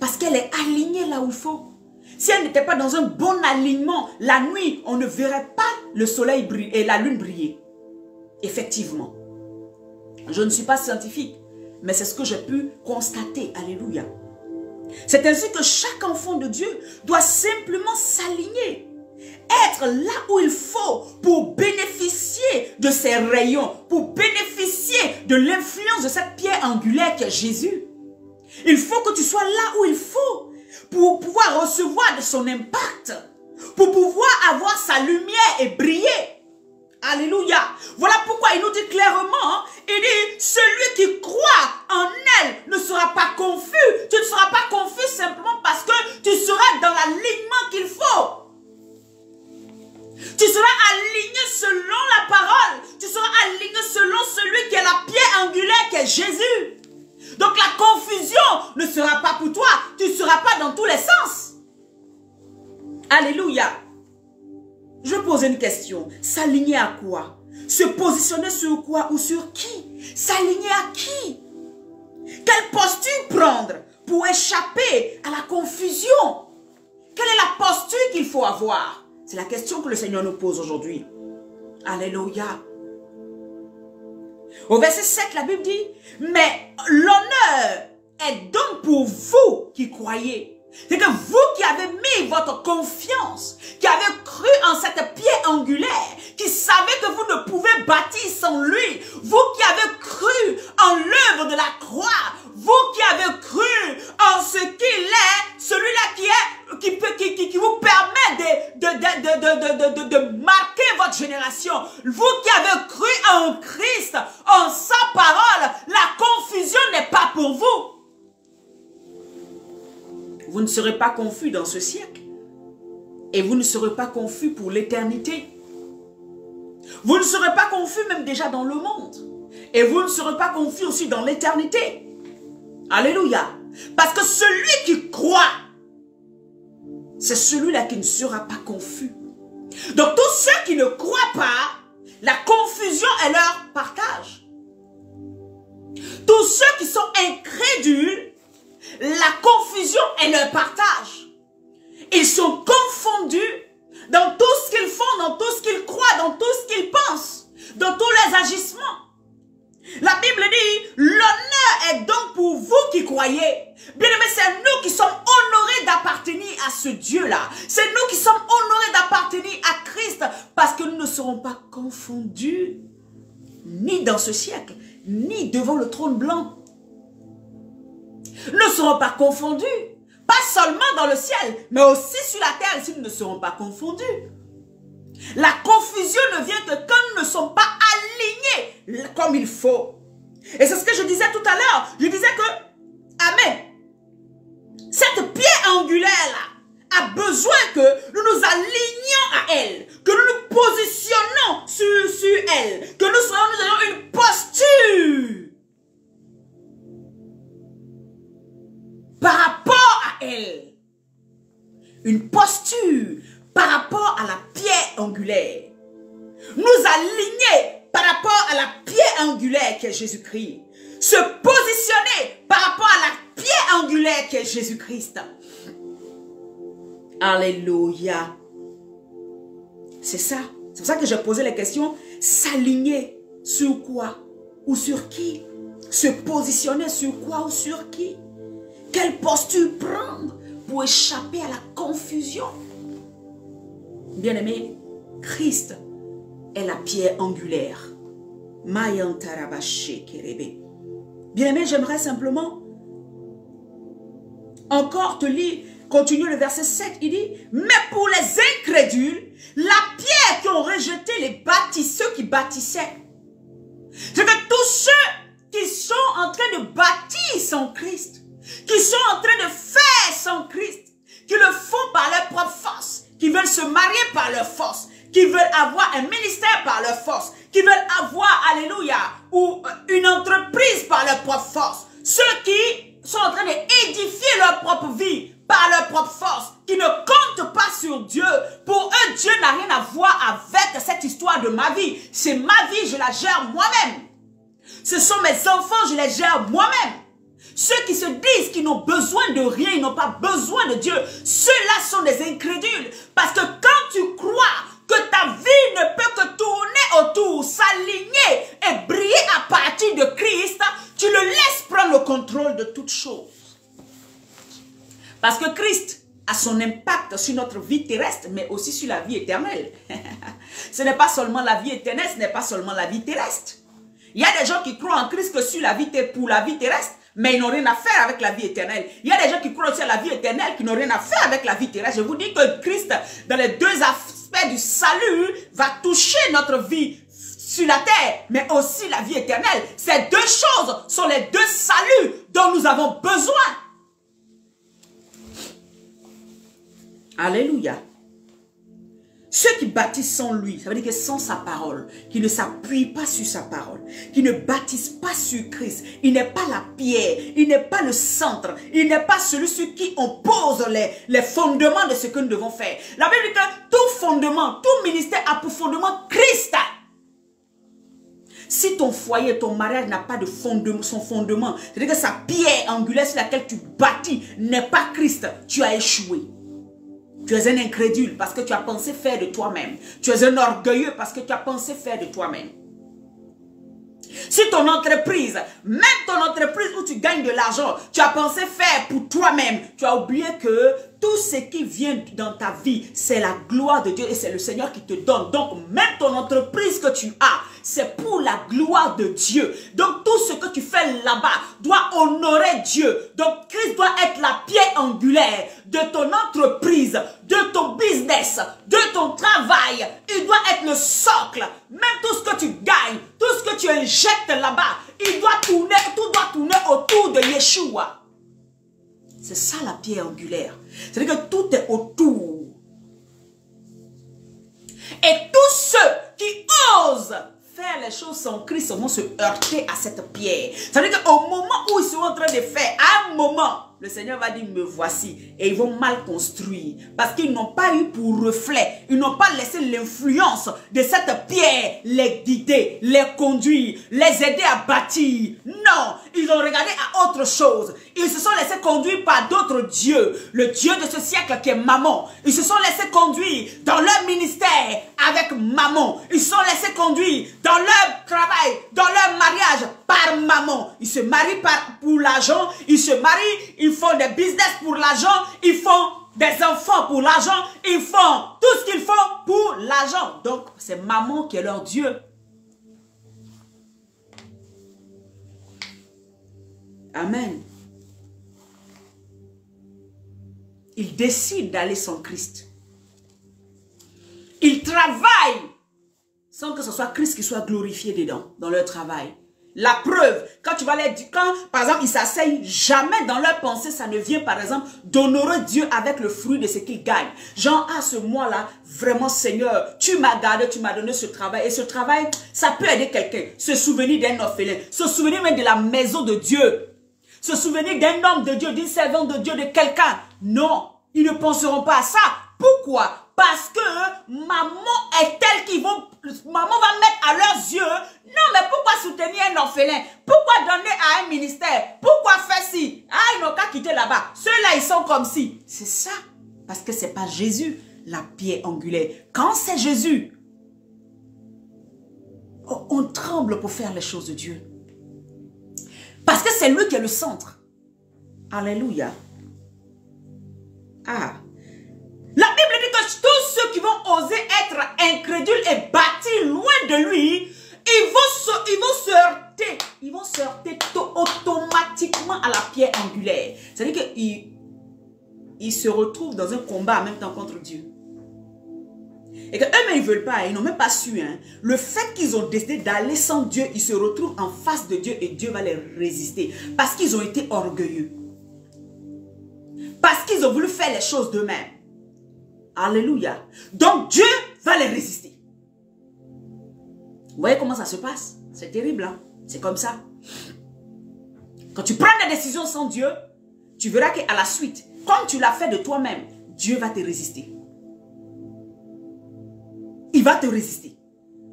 Parce qu'elle est alignée là où il faut. Si elle n'était pas dans un bon alignement, la nuit, on ne verrait pas le soleil briller et la lune briller. Effectivement. Je ne suis pas scientifique, mais c'est ce que j'ai pu constater. Alléluia. C'est ainsi que chaque enfant de Dieu doit simplement s'aligner. Être là où il faut pour bénéficier de ses rayons, pour bénéficier de l'influence de cette pierre angulaire qui est Jésus. Il faut que tu sois là où il faut pour pouvoir recevoir de son impact, pour pouvoir avoir sa lumière et briller. Alléluia. Voilà pourquoi il nous dit clairement, il dit, celui qui croit en elle ne sera pas confus. Tu ne seras pas confus simplement parce que tu seras dans l'alignement qu'il faut. Tu seras aligné selon la parole. Tu seras aligné selon celui qui est la pierre angulaire, qui est Jésus. Donc la confusion ne sera pas pour toi. Tu ne seras pas dans tous les sens. Alléluia. Je pose une question. S'aligner à quoi? Se positionner sur quoi ou sur qui? S'aligner à qui? Quelle posture prendre pour échapper à la confusion? Quelle est la posture qu'il faut avoir? C'est la question que le Seigneur nous pose aujourd'hui. Alléluia. Au verset 7, la Bible dit, mais l'honneur est donc pour vous qui croyez. C'est que vous qui avez mis votre confiance, qui avez cru en cette pierre angulaire, qui savez que vous ne pouvez bâtir sans lui, vous qui avez cru en l'œuvre de la croix, vous qui avez cru en ce qu'il est, celui-là qui est, qui, peut, qui, qui, vous permet de, de, de, de, de, marquer votre génération, vous qui avez cru en Christ, en sa parole, la confusion n'est pas pour vous. Vous ne serez pas confus dans ce siècle. Et vous ne serez pas confus pour l'éternité. Vous ne serez pas confus même déjà dans le monde. Et vous ne serez pas confus aussi dans l'éternité. Alléluia. Parce que celui qui croit, c'est celui-là qui ne sera pas confus. Donc tous ceux qui ne croient pas, la confusion est leur partage. Tous ceux qui sont incrédules, la confusion est leur partage. Ils sont confondus dans tout ce qu'ils font, dans tout ce qu'ils croient, dans tout ce qu'ils pensent, dans tous les agissements. La Bible dit, l'honneur est donc pour vous qui croyez. Bien aimé, c'est nous qui sommes honorés d'appartenir à ce Dieu-là. C'est nous qui sommes honorés d'appartenir à Christ parce que nous ne serons pas confondus ni dans ce siècle, ni devant le trône blanc ne seront pas confondus. Pas seulement dans le ciel, mais aussi sur la terre, si nous ne serons pas confondus. La confusion ne vient que quand nous ne sommes pas alignés comme il faut. Et c'est ce que je disais tout à l'heure. Je disais que, Amen, cette pierre angulaire-là a besoin que nous nous alignions à elle, que nous nous positionnons sur, elle, que nous soyons, nous ayons une posture par rapport à elle. Une posture par rapport à la pierre angulaire. Nous aligner par rapport à la pierre angulaire qui est Jésus-Christ. Se positionner par rapport à la pierre angulaire qui est Jésus-Christ. Alléluia. C'est ça. C'est pour ça que j'ai posé la question. S'aligner sur quoi ou sur qui? Se positionner sur quoi ou sur qui? Quelle posture prendre pour échapper à la confusion? Bien-aimé, Christ est la pierre angulaire. Bien-aimé, j'aimerais simplement encore te lire, continuer le verset 7, il dit, mais pour les incrédules, la pierre qui ont rejeté les bâtisseurs qui bâtissaient, c'est que tous ceux qui sont en train de bâtir sans Christ, qui sont en train de faire sans Christ, qui le font par leur propre force, qui veulent se marier par leur force, qui veulent avoir un ministère par leur force, qui veulent avoir, alléluia, ou une entreprise par leur propre force. Ceux qui sont en train d'édifier leur propre vie par leur propre force, qui ne comptent pas sur Dieu. Pour eux, Dieu n'a rien à voir avec cette histoire de ma vie. C'est ma vie, je la gère moi-même. Ce sont mes enfants, je les gère moi-même. Ceux qui se disent qu'ils n'ont besoin de rien, ils n'ont pas besoin de Dieu, ceux-là sont des incrédules. Parce que quand tu crois que ta vie ne peut que tourner autour, s'aligner et briller à partir de Christ, tu le laisses prendre le contrôle de toutes choses. Parce que Christ a son impact sur notre vie terrestre, mais aussi sur la vie éternelle. ce n'est pas seulement la vie éternelle, ce n'est pas seulement la vie terrestre. Il y a des gens qui croient en Christ que sur la vie pour la vie terrestre, mais ils n'ont rien à faire avec la vie éternelle. Il y a des gens qui croient aussi à la vie éternelle qui n'ont rien à faire avec la vie terrestre. Je vous dis que Christ, dans les deux aspects du salut, va toucher notre vie sur la terre, mais aussi la vie éternelle. Ces deux choses sont les deux saluts dont nous avons besoin. Alléluia. Ceux qui bâtissent sans lui, ça veut dire que sans sa parole, qui ne s'appuient pas sur sa parole, qui ne bâtissent pas sur Christ, il n'est pas la pierre, il n'est pas le centre, il n'est pas celui sur qui on pose les, les fondements de ce que nous devons faire. La Bible dit que tout fondement, tout ministère a pour fondement Christ. Si ton foyer, ton mariage n'a pas de fondement, son fondement, c'est-à-dire que sa pierre angulaire sur laquelle tu bâtis n'est pas Christ, tu as échoué. Tu es un incrédule parce que tu as pensé faire de toi-même. Tu es un orgueilleux parce que tu as pensé faire de toi-même. Si ton entreprise, même ton entreprise où tu gagnes de l'argent, tu as pensé faire pour toi-même, tu as oublié que tout ce qui vient dans ta vie, c'est la gloire de Dieu et c'est le Seigneur qui te donne. Donc, même ton entreprise que tu as, c'est pour la gloire de Dieu. Donc tout ce que tu fais là-bas doit honorer Dieu. Donc Christ doit être la pierre angulaire de ton entreprise, de ton business, de ton travail. Il doit être le socle. Même tout ce que tu gagnes, tout ce que tu injectes là-bas, il doit tourner, tout doit tourner autour de Yeshua. C'est ça la pierre angulaire. C'est-à-dire que tout est autour. Et tous ceux qui osent faire les choses sans Christ vont se heurter à cette pierre. Ça veut dire qu'au moment où ils sont en train de faire, à un moment, le Seigneur va dire, me voici. Et ils vont mal construire. Parce qu'ils n'ont pas eu pour reflet. Ils n'ont pas laissé l'influence de cette pierre les guider, les conduire, les aider à bâtir. Non, ils ont regardé à autre chose. Ils se sont laissés conduire par d'autres dieux. Le Dieu de ce siècle qui est maman. Ils se sont laissés conduire dans leur ministère avec maman. Ils se sont laissés conduire dans leur travail, dans leur mariage par maman. Ils se marient pour l'argent. Ils se marient, ils font des business pour l'argent. Ils font des enfants pour l'argent. Ils font tout ce qu'ils font pour l'argent. Donc, c'est maman qui est leur Dieu. Amen. ils décident d'aller sans Christ. Ils travaillent sans que ce soit Christ qui soit glorifié dedans, dans leur travail. La preuve, quand tu vas les dire, quand par exemple ils s'asseyent, jamais dans leur pensée ça ne vient par exemple d'honorer Dieu avec le fruit de ce qu'ils gagnent. Genre, à ce mois-là, vraiment Seigneur, tu m'as gardé, tu m'as donné ce travail. Et ce travail, ça peut aider quelqu'un. Se souvenir d'un orphelin, se souvenir même de la maison de Dieu. Se souvenir d'un homme de Dieu, d'une servante de Dieu, de quelqu'un. Non, ils ne penseront pas à ça. Pourquoi? Parce que maman est telle qu'ils vont, maman va mettre à leurs yeux, non mais pourquoi soutenir un orphelin? Pourquoi donner à un ministère? Pourquoi faire ci? Ah, ils n'ont qu'à quitter là-bas. Ceux-là, ils sont comme si. C'est ça. Parce que c'est pas Jésus, la pierre angulaire. Quand c'est Jésus, on tremble pour faire les choses de Dieu. Parce que c'est lui qui est le centre. Alléluia. Ah. La Bible dit que tous ceux qui vont oser être incrédules et bâtis loin de lui, ils vont se, ils vont heurter. Ils vont se heurter automatiquement à la pierre angulaire. C'est-à-dire qu'ils ils se retrouvent dans un combat en même temps contre Dieu. Et qu'eux-mêmes, ils ne veulent pas, ils n'ont même pas su. Hein. Le fait qu'ils ont décidé d'aller sans Dieu, ils se retrouvent en face de Dieu et Dieu va les résister. Parce qu'ils ont été orgueilleux. Parce qu'ils ont voulu faire les choses d'eux-mêmes. Alléluia. Donc Dieu va les résister. Vous voyez comment ça se passe C'est terrible, hein? C'est comme ça. Quand tu prends des décisions sans Dieu, tu verras qu'à la suite, comme tu l'as fait de toi-même, Dieu va te résister. Il va te résister.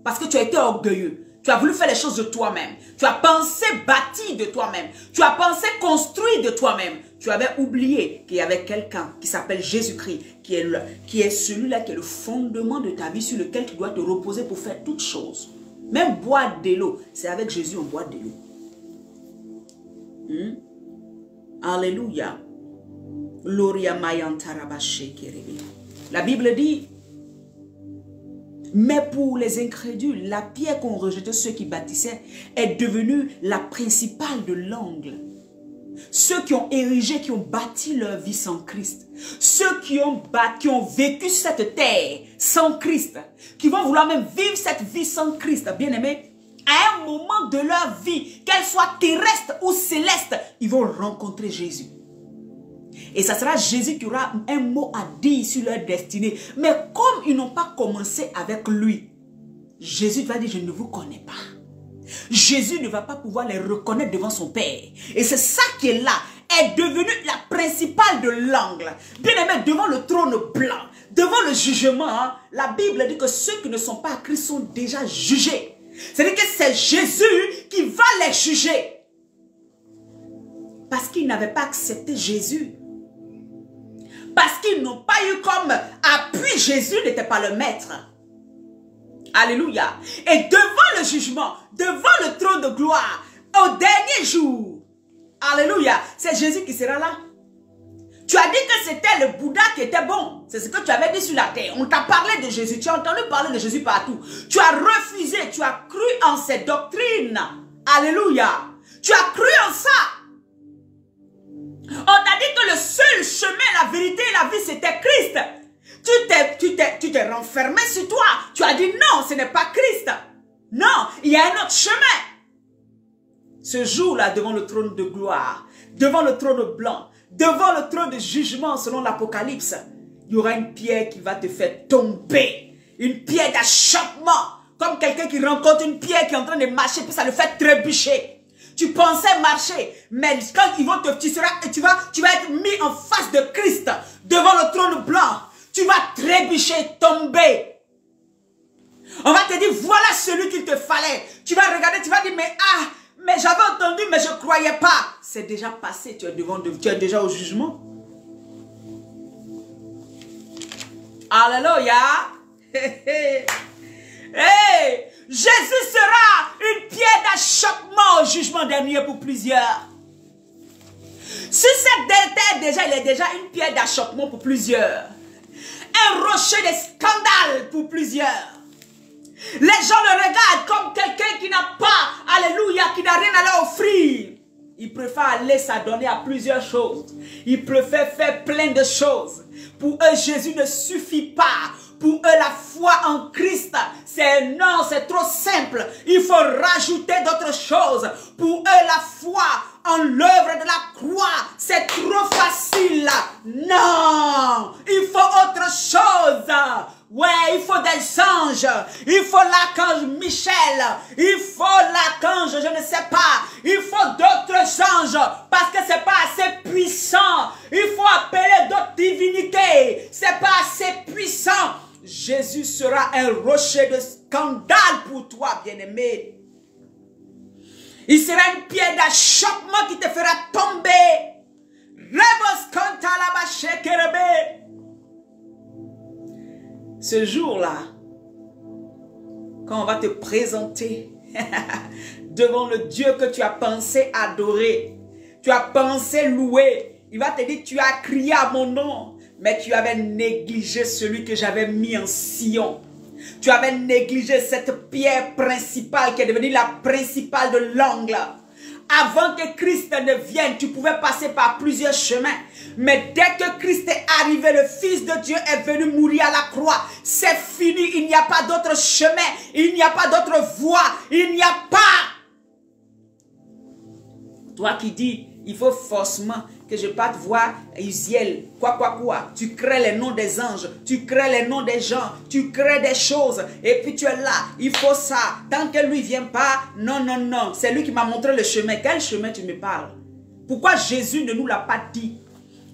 Parce que tu as été orgueilleux. Tu as voulu faire les choses de toi-même. Tu as pensé bâtir de toi-même. Tu as pensé construire de toi-même. Tu avais oublié qu'il y avait quelqu'un qui s'appelle Jésus-Christ, qui est, qui est celui-là qui est le fondement de ta vie sur lequel tu dois te reposer pour faire toutes choses. Même boire de l'eau, c'est avec Jésus on boit de l'eau. Hmm? Alléluia. La Bible dit, mais pour les incrédules, la pierre qu'ont rejeté ceux qui bâtissaient est devenue la principale de l'angle. Ceux qui ont érigé, qui ont bâti leur vie sans Christ. Ceux qui ont, qui ont vécu cette terre sans Christ. Qui vont vouloir même vivre cette vie sans Christ. Bien aimé, à un moment de leur vie, qu'elle soit terrestre ou céleste, ils vont rencontrer Jésus. Et ça sera Jésus qui aura un mot à dire sur leur destinée. Mais comme ils n'ont pas commencé avec lui, Jésus va dire, je ne vous connais pas. Jésus ne va pas pouvoir les reconnaître devant son Père. Et c'est ça qui est là, est devenu la principale de l'angle. Bien aimé, devant le trône blanc, devant le jugement, hein, la Bible dit que ceux qui ne sont pas à Christ sont déjà jugés. C'est-à-dire que c'est Jésus qui va les juger. Parce qu'ils n'avaient pas accepté Jésus. Parce qu'ils n'ont pas eu comme appui Jésus n'était pas le maître. Alléluia. Et devant le jugement, devant le trône de gloire, au dernier jour, Alléluia, c'est Jésus qui sera là. Tu as dit que c'était le Bouddha qui était bon. C'est ce que tu avais dit sur la terre. On t'a parlé de Jésus. Tu as entendu parler de Jésus partout. Tu as refusé. Tu as cru en cette doctrine. Alléluia. Tu as cru en ça. On t'a dit que le seul chemin, la vérité et la vie, c'était Christ. Tu t'es, renfermé sur toi. Tu as dit non, ce n'est pas Christ. Non, il y a un autre chemin. Ce jour-là, devant le trône de gloire, devant le trône blanc, devant le trône de jugement selon l'Apocalypse, il y aura une pierre qui va te faire tomber. Une pierre d'achoppement. Comme quelqu'un qui rencontre une pierre qui est en train de marcher, puis ça le fait trébucher. Tu pensais marcher, mais quand ils vont te, tu seras, tu vas, tu vas être mis en face de Christ, devant le trône blanc. Tu vas trébucher, tomber. On va te dire, voilà celui qu'il te fallait. Tu vas regarder, tu vas dire, mais ah, mais j'avais entendu, mais je ne croyais pas. C'est déjà passé, tu es, devant, tu es déjà au jugement. Alléluia. Hey, Jésus sera une pierre d'achoppement au jugement dernier pour plusieurs. Si cette terre déjà, il est déjà une pierre d'achoppement pour plusieurs. Un rocher de scandale pour plusieurs. Les gens le regardent comme quelqu'un qui n'a pas, alléluia, qui n'a rien à leur offrir. il préfère aller s'adonner à plusieurs choses. Il préfère faire plein de choses. Pour eux, Jésus ne suffit pas. Pour eux, la foi en Christ, c'est non, c'est trop simple. Il faut rajouter d'autres choses. Pour eux, la foi en l'œuvre de la croix, c'est trop facile. Non, il faut autre chose. Ouais, il faut des anges. Il faut l'archange Michel. Il faut l'archange, je ne sais pas. Il faut d'autres anges parce que c'est pas assez puissant. Il faut appeler d'autres divinités. C'est pas assez puissant. Jésus sera un rocher de scandale pour toi, bien-aimé. Il sera une pierre d'achoppement qui te fera tomber. Ce jour-là, quand on va te présenter devant le Dieu que tu as pensé adorer, tu as pensé louer, il va te dire, tu as crié à mon nom, mais tu avais négligé celui que j'avais mis en sillon. Tu avais négligé cette pierre principale qui est devenue la principale de l'angle. Avant que Christ ne vienne, tu pouvais passer par plusieurs chemins. Mais dès que Christ est arrivé, le Fils de Dieu est venu mourir à la croix. C'est fini, il n'y a pas d'autre chemin, il n'y a pas d'autre voie, il n'y a pas. Toi qui dis, il faut forcément que je parte voir Uziel, quoi, quoi, quoi? Tu crées les noms des anges, tu crées les noms des gens, tu crées des choses, et puis tu es là, il faut ça. Tant que lui vient pas, non, non, non, c'est lui qui m'a montré le chemin. Quel chemin tu me parles? Pourquoi Jésus ne nous l'a pas dit?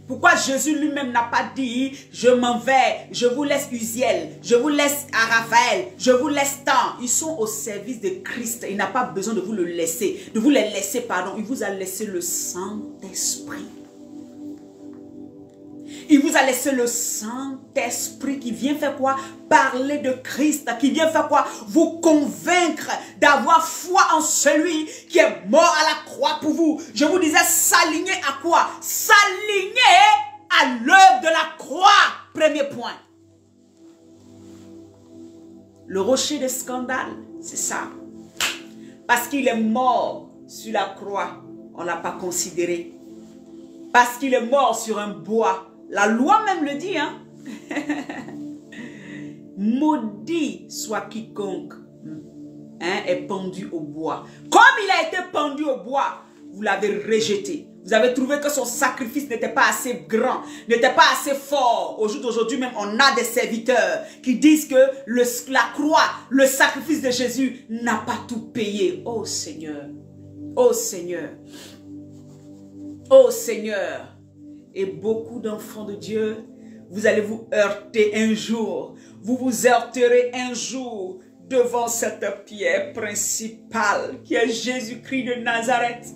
Pourquoi Jésus lui-même n'a pas dit, je m'en vais, je vous laisse Uziel, je vous laisse Raphaël, je vous laisse tant. Ils sont au service de Christ. Il n'a pas besoin de vous le laisser, de vous les laisser, pardon. Il vous a laissé le Saint-Esprit. Il vous a laissé le Saint-Esprit qui vient faire quoi? Parler de Christ, qui vient faire quoi? Vous convaincre d'avoir foi en celui qui est mort à la croix pour vous. Je vous disais s'aligner à quoi? S'aligner à l'œuvre de la croix. Premier point. Le rocher de scandale, c'est ça. Parce qu'il est mort sur la croix, on ne l'a pas considéré. Parce qu'il est mort sur un bois, la loi même le dit, hein. Maudit soit quiconque hein, est pendu au bois. Comme il a été pendu au bois, vous l'avez rejeté. Vous avez trouvé que son sacrifice n'était pas assez grand, n'était pas assez fort. Au jour d'aujourd'hui même, on a des serviteurs qui disent que la croix, le sacrifice de Jésus n'a pas tout payé. Oh Seigneur, oh Seigneur, oh Seigneur et beaucoup d'enfants de Dieu, vous allez vous heurter un jour. Vous vous heurterez un jour devant cette pierre principale qui est Jésus-Christ de Nazareth.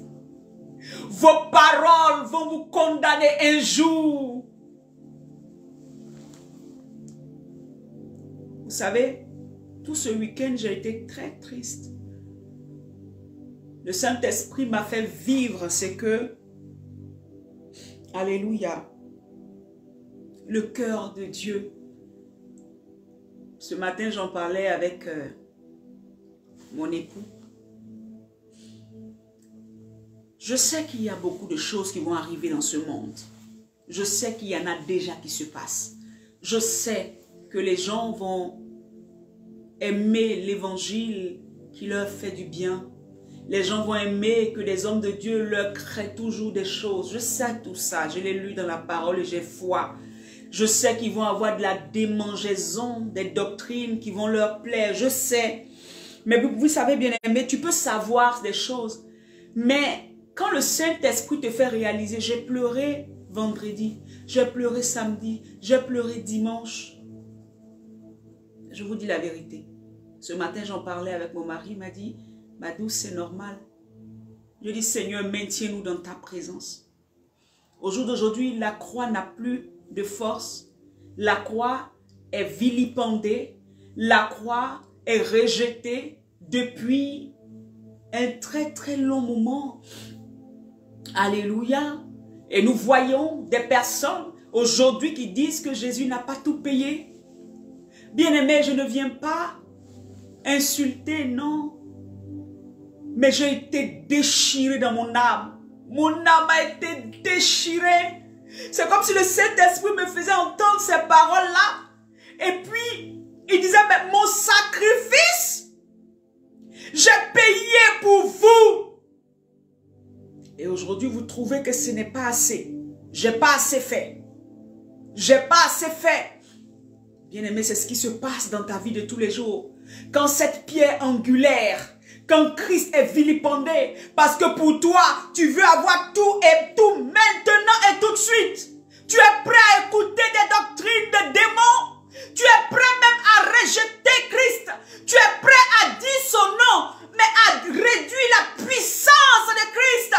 Vos paroles vont vous condamner un jour. Vous savez, tout ce week-end, j'ai été très triste. Le Saint-Esprit m'a fait vivre ce que Alléluia. Le cœur de Dieu. Ce matin, j'en parlais avec euh, mon époux. Je sais qu'il y a beaucoup de choses qui vont arriver dans ce monde. Je sais qu'il y en a déjà qui se passent. Je sais que les gens vont aimer l'évangile qui leur fait du bien les gens vont aimer que des hommes de Dieu leur créent toujours des choses. Je sais tout ça. Je l'ai lu dans la parole et j'ai foi. Je sais qu'ils vont avoir de la démangeaison, des doctrines qui vont leur plaire. Je sais. Mais vous, savez bien aimé, tu peux savoir des choses. Mais quand le Saint-Esprit te fait réaliser, j'ai pleuré vendredi, j'ai pleuré samedi, j'ai pleuré dimanche. Je vous dis la vérité. Ce matin, j'en parlais avec mon mari, il m'a dit, ma douce, c'est normal. Je dis, Seigneur, maintiens-nous dans ta présence. Au jour d'aujourd'hui, la croix n'a plus de force. La croix est vilipendée. La croix est rejetée depuis un très très long moment. Alléluia. Et nous voyons des personnes aujourd'hui qui disent que Jésus n'a pas tout payé. Bien-aimé, je ne viens pas insulter, non mais j'ai été déchiré dans mon âme. Mon âme a été déchirée. C'est comme si le Saint-Esprit me faisait entendre ces paroles-là. Et puis, il disait, mais mon sacrifice, j'ai payé pour vous. Et aujourd'hui, vous trouvez que ce n'est pas assez. J'ai pas assez fait. J'ai pas assez fait. Bien-aimé, c'est ce qui se passe dans ta vie de tous les jours. Quand cette pierre angulaire, quand Christ est vilipendé, parce que pour toi, tu veux avoir tout et tout maintenant et tout de suite. Tu es prêt à écouter des doctrines de démons. Tu es prêt même à rejeter Christ. Tu es prêt à dire son nom, mais à réduire la puissance de Christ.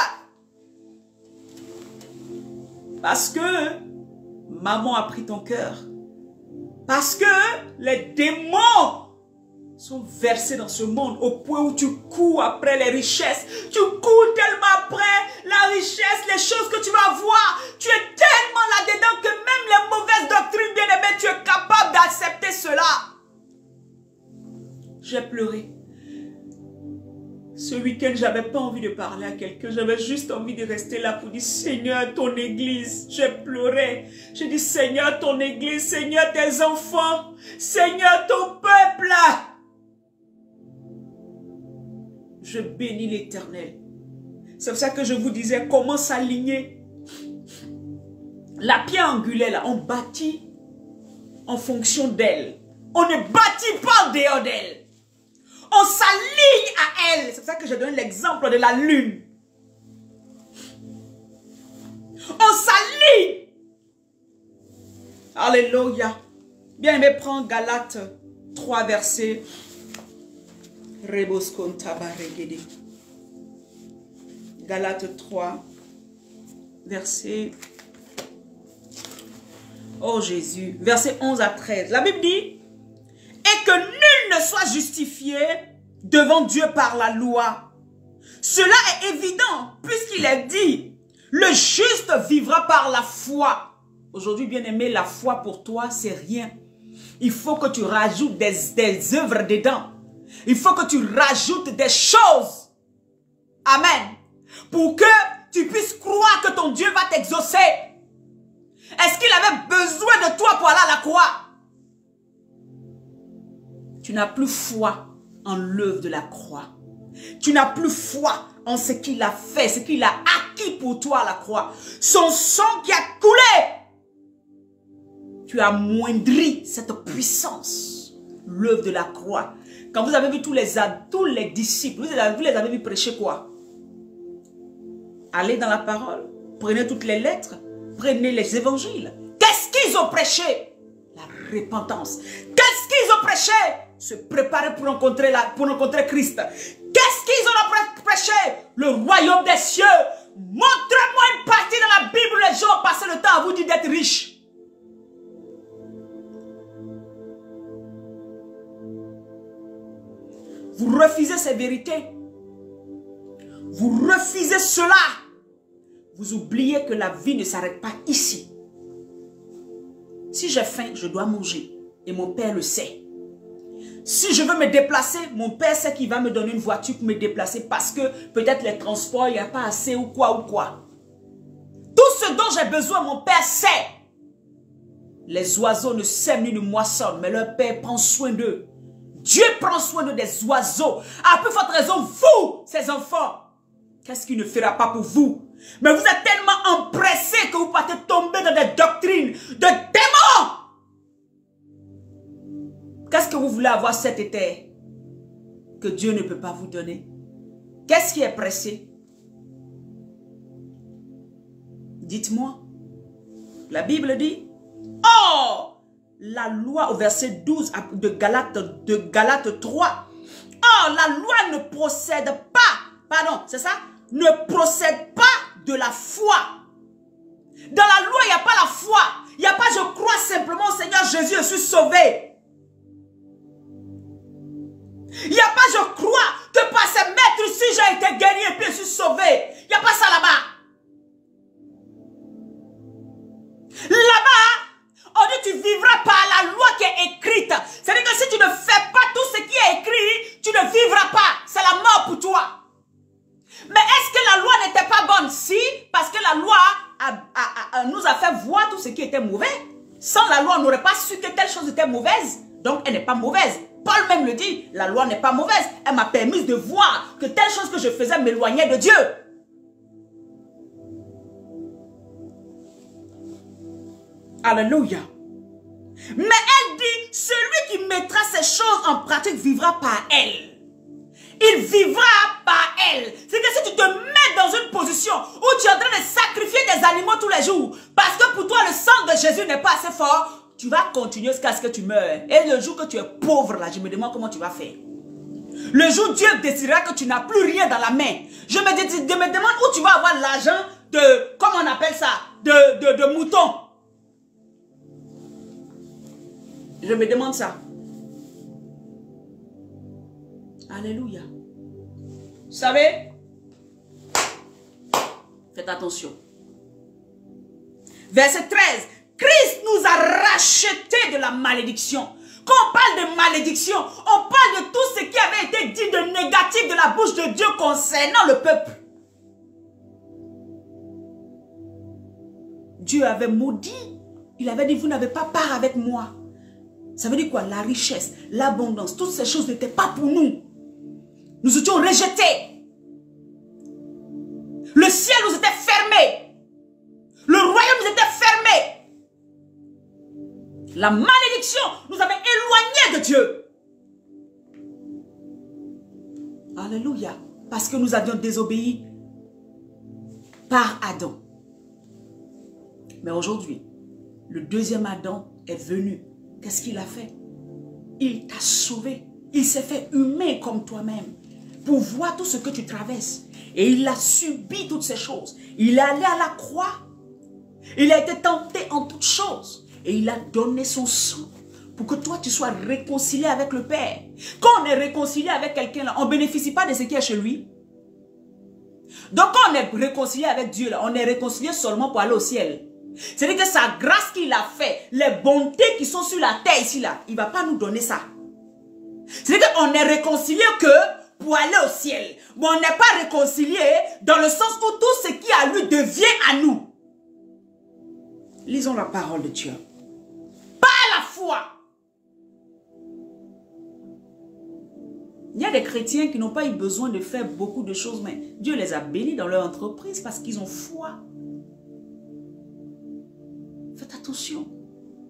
Parce que maman a pris ton cœur. Parce que les démons sont versés dans ce monde au point où tu cours après les richesses. Tu cours tellement après la richesse, les choses que tu vas voir. Tu es tellement là-dedans que même les mauvaises doctrines, bien aimées, tu es capable d'accepter cela. J'ai pleuré. Ce week-end, j'avais pas envie de parler à quelqu'un. J'avais juste envie de rester là pour dire, Seigneur, ton église. J'ai pleuré. J'ai dit, Seigneur, ton église. Seigneur, tes enfants. Seigneur, ton peuple. Je bénis l'éternel. C'est pour ça que je vous disais, comment s'aligner. La pierre angulaire, on bâtit en fonction d'elle. On ne bâtit pas en dehors d'elle. On s'aligne à elle. C'est pour ça que je donne l'exemple de la lune. On s'aligne. Alléluia. Bien aimé, prends Galate 3 versets. Galate 3 verset. Oh Jésus. Verset 11 à 13. La Bible dit et que nul ne soit justifié devant Dieu par la loi. Cela est évident puisqu'il est dit, le juste vivra par la foi. Aujourd'hui, bien aimé, la foi pour toi, c'est rien. Il faut que tu rajoutes des, des œuvres dedans. Il faut que tu rajoutes des choses. Amen. Pour que tu puisses croire que ton Dieu va t'exaucer. Est-ce qu'il avait besoin de toi pour aller à la croix? Tu n'as plus foi en l'œuvre de la croix. Tu n'as plus foi en ce qu'il a fait, ce qu'il a acquis pour toi à la croix. Son sang qui a coulé. Tu as moindri cette puissance, l'œuvre de la croix. Quand vous avez vu tous les, disciples, vous les avez vu prêcher quoi? Allez dans la parole, prenez toutes les lettres, prenez les évangiles. Qu'est-ce qu'ils ont prêché? La repentance. Qu'est-ce qu'ils ont prêché? Se préparer pour rencontrer, pour rencontrer Christ. Qu'est-ce qu'ils ont prêché? Le royaume des cieux. Montrez-moi une partie dans la Bible les gens ont le temps à vous dire d'être riches. Vous refusez ces vérités. Vous refusez cela. Vous oubliez que la vie ne s'arrête pas ici. Si j'ai faim, je dois manger. Et mon Père le sait. Si je veux me déplacer, mon père sait qu'il va me donner une voiture pour me déplacer parce que peut-être les transports, il n'y a pas assez ou quoi ou quoi. Tout ce dont j'ai besoin, mon père sait. Les oiseaux ne sèment ni ne moissonnent, mais leur père prend soin d'eux. Dieu prend soin de des oiseaux. À peu forte raison, vous, ses enfants, qu'est-ce qu'il ne fera pas pour vous? Mais vous êtes tellement empressés que vous partez tomber dans des doctrines de démons. Qu'est-ce que vous voulez avoir cet été que Dieu ne peut pas vous donner? Qu'est-ce qui est pressé? Dites-moi. La Bible dit, oh, la loi au verset 12 de Galate, de Galate 3, oh, la loi ne procède pas, pardon, c'est ça? Ne procède pas de la foi. Dans la loi, il n'y a pas la foi. Il n'y a pas je crois simplement Seigneur Jésus, je suis sauvé. Il n'y a pas je crois que par ces maîtres ici j'ai été guéri et puis je suis sauvé. Il n'y a pas ça là-bas. Là-bas, tu vivras par la loi qui est écrite. C'est-à-dire que si tu ne fais pas tout ce qui est écrit, tu ne vivras pas. C'est la mort pour toi. Mais est-ce que la loi n'était pas bonne? Si, parce que la loi nous a fait voir tout ce qui était mauvais. Sans la loi, on n'aurait pas su que telle chose était mauvaise. Donc, elle n'est pas mauvaise. Paul même le dit, la loi n'est pas mauvaise. Elle m'a permis de voir que telle chose que je faisais m'éloignait de Dieu. Alléluia. Mais elle dit, celui qui mettra ces choses en pratique vivra par elle. Il vivra par elle. C'est que si tu te mets dans une position où tu es en train de sacrifier des animaux tous les jours, parce que pour toi le sang de Jésus n'est pas assez fort, tu vas continuer jusqu'à ce que tu meurs. Et le jour que tu es pauvre là, je me demande comment tu vas faire. Le jour Dieu décidera que tu n'as plus rien dans la main, je me, je me demande où tu vas avoir l'argent de, comment on appelle ça, de, de, de mouton. Je me demande ça. Alléluia. Vous savez, faites attention. Verset 13. Christ nous a rachetés de la malédiction. Quand on parle de malédiction, on parle de tout ce qui avait été dit de négatif de la bouche de Dieu concernant le peuple. Dieu avait maudit. Il avait dit, vous n'avez pas part avec moi. Ça veut dire quoi? La richesse, l'abondance, toutes ces choses n'étaient pas pour nous. Nous étions rejetés. Le ciel nous était fermé. Le royaume nous était fermé. La malédiction nous avait éloignés de Dieu. Alléluia. Parce que nous avions désobéi par Adam. Mais aujourd'hui, le deuxième Adam est venu Qu'est-ce qu'il a fait? Il t'a sauvé. Il s'est fait humain comme toi-même pour voir tout ce que tu traverses. Et il a subi toutes ces choses. Il est allé à la croix. Il a été tenté en toutes choses. Et il a donné son sang pour que toi, tu sois réconcilié avec le Père. Quand on est réconcilié avec quelqu'un, on ne bénéficie pas de ce qui est chez lui. Donc quand on est réconcilié avec Dieu, on est réconcilié seulement pour aller au ciel. C'est-à-dire que sa grâce qu'il a fait, les bontés qui sont sur la terre ici, là, il ne va pas nous donner ça. C'est-à-dire qu'on est réconcilié que pour aller au ciel. Mais on n'est pas réconcilié dans le sens où tout ce qui a lui devient à nous. Lisons la parole de Dieu. Pas la foi. Il y a des chrétiens qui n'ont pas eu besoin de faire beaucoup de choses, mais Dieu les a bénis dans leur entreprise parce qu'ils ont foi. Faites attention.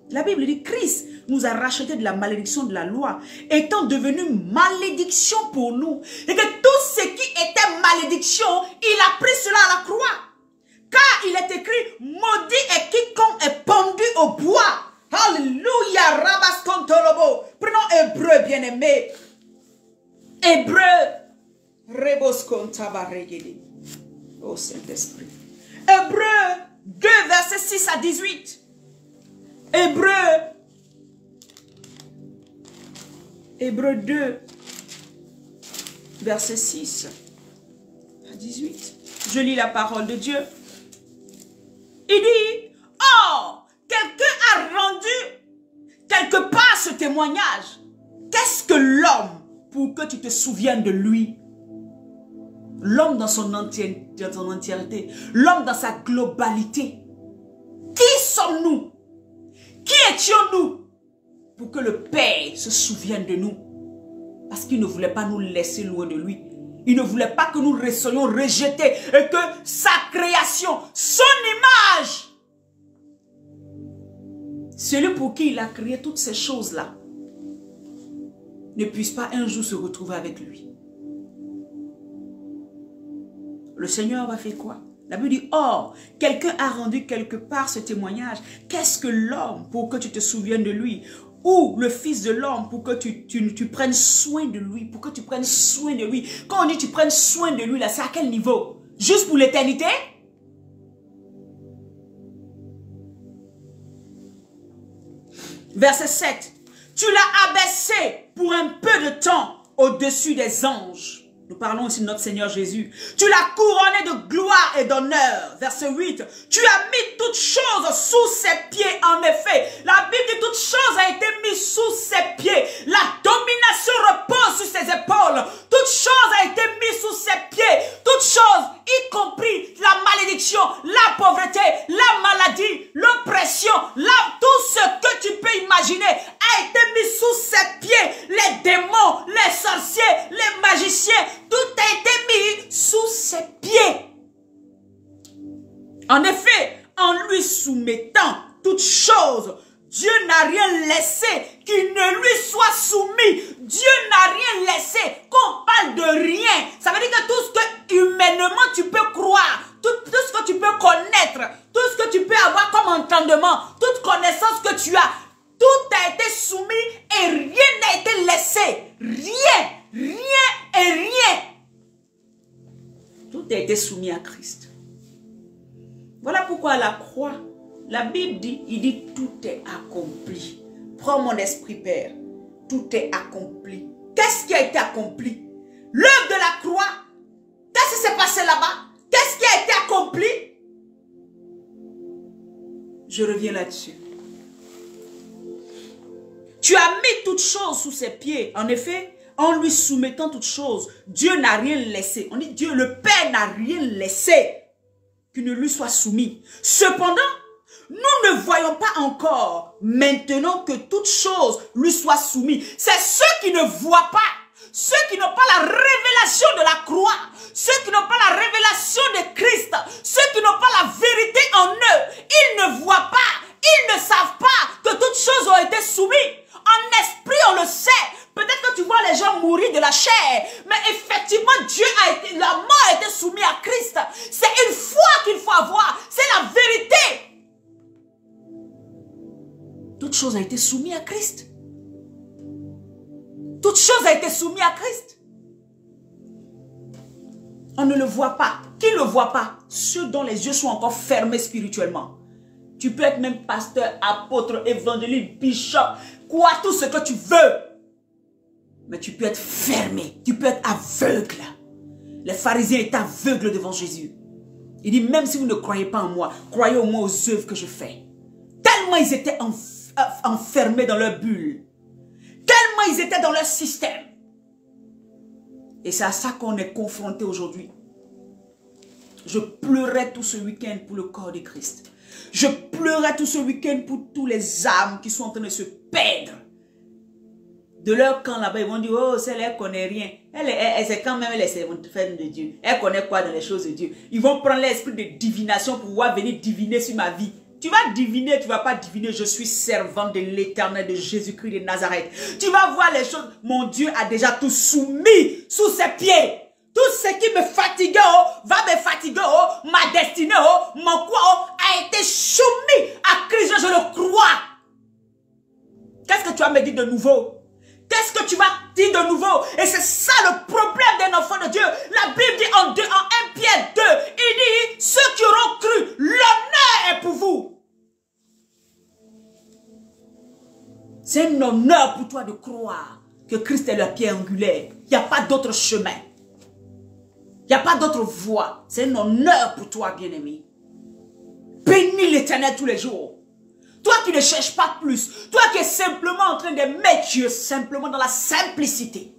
La Bible dit Christ nous a racheté de la malédiction de la loi, étant devenu malédiction pour nous. Et que tout ce qui était malédiction, il a pris cela à la croix. Car il est écrit, maudit est quiconque est pendu au bois. Alléluia, Rabas Prenons Hébreu, bien-aimé. Hébreu, Rebos Oh Saint-Esprit. Hébreu 2, verset 6 à 18. Hébreu. Hébreu 2, verset 6 à 18. Je lis la parole de Dieu. Il dit, oh, quelqu'un a rendu quelque part ce témoignage. Qu'est-ce que l'homme pour que tu te souviennes de lui? L'homme dans son entièreté, l'homme dans sa globalité. Qui sommes-nous? Qui étions-nous pour que le Père se souvienne de nous? Parce qu'il ne voulait pas nous laisser loin de lui. Il ne voulait pas que nous soyons rejetés et que sa création, son image, celui pour qui il a créé toutes ces choses-là, ne puisse pas un jour se retrouver avec lui. Le Seigneur va faire quoi? La Bible dit, or, quelqu'un a rendu quelque part ce témoignage. Qu'est-ce que l'homme pour que tu te souviennes de lui? Ou le fils de l'homme pour que tu, tu, prennes soin de lui, pour que tu prennes soin de lui. Quand on dit tu prennes soin de lui, là, c'est à quel niveau? Juste pour l'éternité? Verset 7. Tu l'as abaissé pour un peu de temps au-dessus des anges. Nous parlons aussi de notre Seigneur Jésus. Tu l'as couronné de gloire et d'honneur. Verset 8. Tu as mis toutes choses sous ses pieds. En effet, la Bible dit toutes choses a été mise sous ses pieds. La domination repose sur ses épaules. Toutes choses a été mise sous ses pieds. Toutes choses, y compris la malédiction, la pauvreté, la maladie, l'oppression, tout ce que tu peux imaginer a été les démons, les sorciers, les magiciens, tout a été mis sous ses pieds. En effet, en lui soumettant toutes choses, Dieu n'a rien laissé qui ne lui soit soumis. Dieu n'a rien laissé qu'on parle de rien. Ça veut dire que tout ce que humainement tu peux croire, tout, ce que tu peux connaître, tout ce que tu peux avoir comme entendement, toute connaissance que tu as, tout a été soumis et rien n'a été laissé. Rien, rien et rien. Tout a été soumis à Christ. Voilà pourquoi la croix, la Bible dit, il dit tout est accompli. Prends mon esprit, Père. Tout est accompli. Qu'est-ce qui a été accompli? L'œuvre de la croix. Qu'est-ce qui s'est passé là-bas? Qu'est-ce qui a été accompli? Je reviens là-dessus. Tu as mis toutes choses sous ses pieds. En effet, en lui soumettant toutes choses, Dieu n'a rien laissé. On dit Dieu, le Père n'a rien laissé qui ne lui soit soumis. Cependant, nous ne voyons pas encore maintenant que toutes choses lui soient soumises. C'est ceux qui ne voient pas, ceux qui n'ont pas la révélation de la croix, ceux qui n'ont pas la révélation de Christ, ceux qui n'ont pas la vérité en eux. Ils ne voient pas, ils ne savent pas que toutes choses ont été soumises. En esprit, on le sait. Peut-être que tu vois les gens mourir de la chair. Mais effectivement, Dieu a été, la mort a été soumise à Christ. Chose a été soumise à Christ. Toute chose a été soumise à Christ. On ne le voit pas. Qui ne le voit pas? Ceux dont les yeux sont encore fermés spirituellement. Tu peux être même pasteur, apôtre, évangéliste, bishop, quoi, tout ce que tu veux. Mais tu peux être fermé, tu peux être aveugle. Les pharisiens étaient aveugles devant Jésus. Il dit, même si vous ne croyez pas en moi, croyez au moins aux œuvres que je fais. Tellement ils étaient enfermés dans leur bulle. Tellement ils étaient dans leur système. Et c'est à ça qu'on est confronté aujourd'hui. Je pleurais tout ce week-end pour le corps de Christ. Je pleurais tout ce week-end pour tous les âmes qui sont en train de se perdre. De leur camp là-bas, ils vont dire, oh, celle elle connaît rien. Elle, elle, c'est quand même les servantes de Dieu. Elle connaît quoi dans les choses de Dieu? Ils vont prendre l'esprit de divination pour pouvoir venir diviner sur ma vie. Tu vas diviner, tu vas pas diviner. Je suis servant de l'éternel de Jésus-Christ de Nazareth. Tu vas voir les choses. Mon Dieu a déjà tout soumis sous ses pieds. Tout ce qui me fatiguait, oh, va me fatiguer, oh, ma destinée, oh, mon quoi, oh, a été soumis à Christ, je le crois. Qu'est-ce que tu vas me dire de nouveau? Qu'est-ce que tu vas dire de nouveau? Et c'est ça le problème d'un enfant de Dieu. La Bible dit en, deux, en 1 Pierre 2, il dit, ceux qui auront cru, l'honneur est pour vous. C'est un honneur pour toi de croire que Christ est la pierre angulaire. Il n'y a pas d'autre chemin. Il n'y a pas d'autre voie. C'est un honneur pour toi, bien-aimé. Bénis l'éternel tous les jours. Toi qui ne cherches pas plus. Toi qui es simplement en train de mettre Dieu simplement dans la simplicité.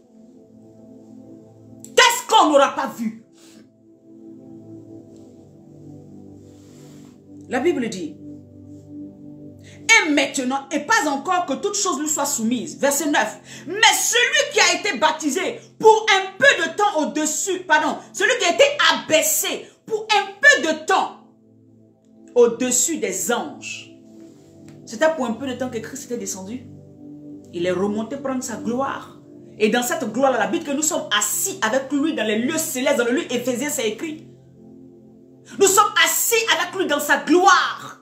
Qu'est-ce qu'on n'aura pas vu? La Bible dit, et maintenant, et pas encore que toute chose lui soit soumise. Verset 9. Mais celui qui a été baptisé pour un peu de temps au-dessus, pardon, celui qui a été abaissé pour un peu de temps au-dessus des anges. C'était pour un peu de temps que Christ était descendu. Il est remonté prendre sa gloire. Et dans cette gloire, la Bible que nous sommes assis avec lui dans les lieux célestes, dans le lieu Éphésiens, c'est écrit. Nous sommes assis avec lui dans sa gloire.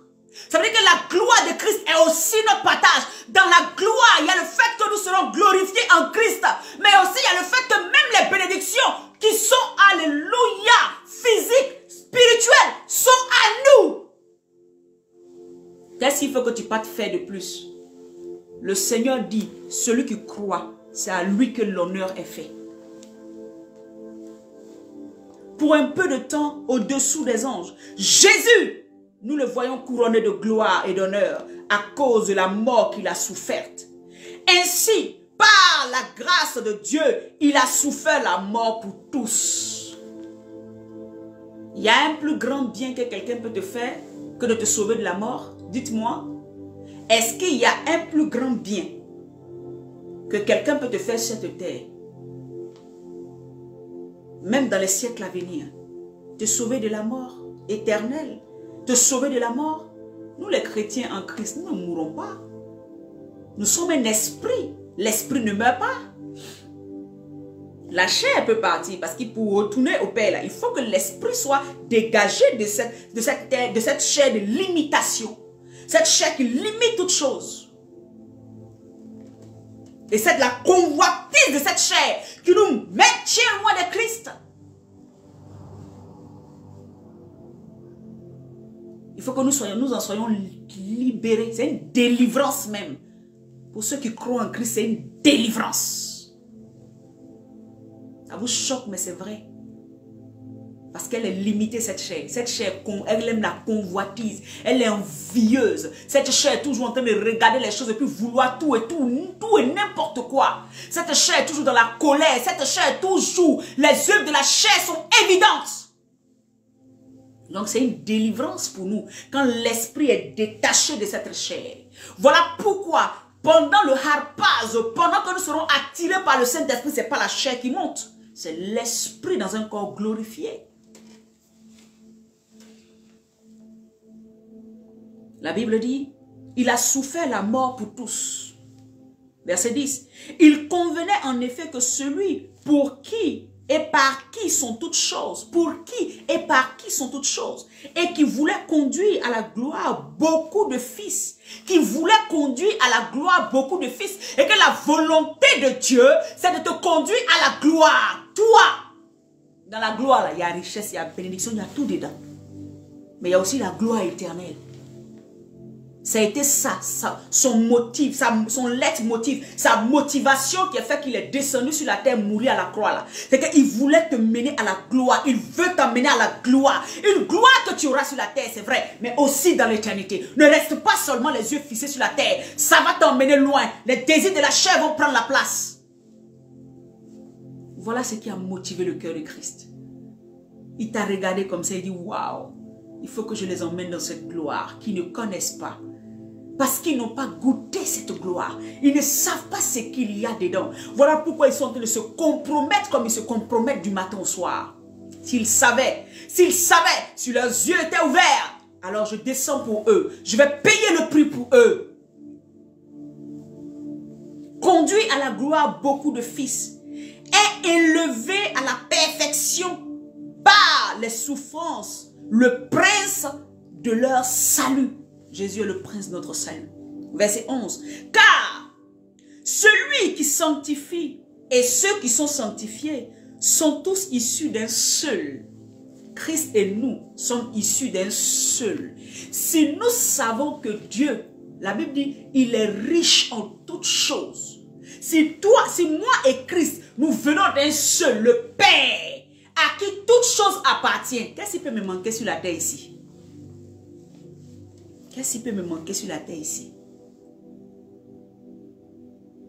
Ça veut dire que la gloire de Christ est aussi notre partage. Pas te faire de plus Le Seigneur dit, celui qui croit, c'est à lui que l'honneur est fait. Pour un peu de temps au-dessous des anges, Jésus nous le voyons couronné de gloire et d'honneur à cause de la mort qu'il a soufferte. Ainsi, par la grâce de Dieu, il a souffert la mort pour tous. Il y a un plus grand bien que quelqu'un peut te faire que de te sauver de la mort Dites-moi, est-ce qu'il y a un plus grand bien que quelqu'un peut te faire cette terre, même dans les siècles à venir, te sauver de la mort éternelle, te sauver de la mort? Nous les chrétiens en Christ, nous ne mourrons pas. Nous sommes un esprit. L'esprit ne meurt pas. La chair peut partir parce qu'il pour retourner au Père, il faut que l'esprit soit dégagé de cette chair de limitation. Cette chair qui limite toute chose. Et c'est la convoitise de cette chair qui nous maintient loin de Christ. Il faut que nous, soyons, nous en soyons libérés. C'est une délivrance même. Pour ceux qui croient en Christ, c'est une délivrance. Ça vous choque, mais c'est vrai. Parce qu'elle est limitée, cette chair. Cette chair, elle aime la convoitise. Elle est envieuse. Cette chair est toujours en train de regarder les choses et puis vouloir tout et tout, tout et n'importe quoi. Cette chair est toujours dans la colère. Cette chair est toujours... Les œuvres de la chair sont évidentes. Donc c'est une délivrance pour nous quand l'esprit est détaché de cette chair. Voilà pourquoi pendant le harpage, pendant que nous serons attirés par le Saint-Esprit, ce n'est pas la chair qui monte. C'est l'esprit dans un corps glorifié. La Bible dit, il a souffert la mort pour tous. Verset 10. Il convenait en effet que celui pour qui et par qui sont toutes choses, pour qui et par qui sont toutes choses, et qui voulait conduire à la gloire beaucoup de fils, qui voulait conduire à la gloire beaucoup de fils, et que la volonté de Dieu, c'est de te conduire à la gloire, toi. Dans la gloire, il y a richesse, il y a bénédiction, il y a tout dedans. Mais il y a aussi la gloire éternelle. Ça a été ça, son motif, son leitmotiv, sa motivation qui a fait qu'il est descendu sur la terre, mourir à la croix là. C'est qu'il voulait te mener à la gloire. Il veut t'amener à la gloire. Une gloire que tu auras sur la terre, c'est vrai, mais aussi dans l'éternité. Ne reste pas seulement les yeux fixés sur la terre. Ça va t'emmener loin. Les désirs de la chair vont prendre la place. Voilà ce qui a motivé le cœur de Christ. Il t'a regardé comme ça, il dit, waouh, il faut que je les emmène dans cette gloire qu'ils ne connaissent pas. Parce qu'ils n'ont pas goûté cette gloire. Ils ne savent pas ce qu'il y a dedans. Voilà pourquoi ils sont en train de se compromettre comme ils se compromettent du matin au soir. S'ils savaient, s'ils savaient, si leurs yeux étaient ouverts, alors je descends pour eux. Je vais payer le prix pour eux. Conduit à la gloire beaucoup de fils. Est élevé à la perfection par les souffrances. Le prince de leur salut. Jésus est le prince de notre salut. Verset 11. Car celui qui sanctifie et ceux qui sont sanctifiés sont tous issus d'un seul. Christ et nous sommes issus d'un seul. Si nous savons que Dieu, la Bible dit, il est riche en toutes choses. Si toi, si moi et Christ, nous venons d'un seul, le Père, à qui toutes choses appartiennent, qu'est-ce qui peut me manquer sur la terre ici? Qu'est-ce qui peut me manquer sur la terre ici?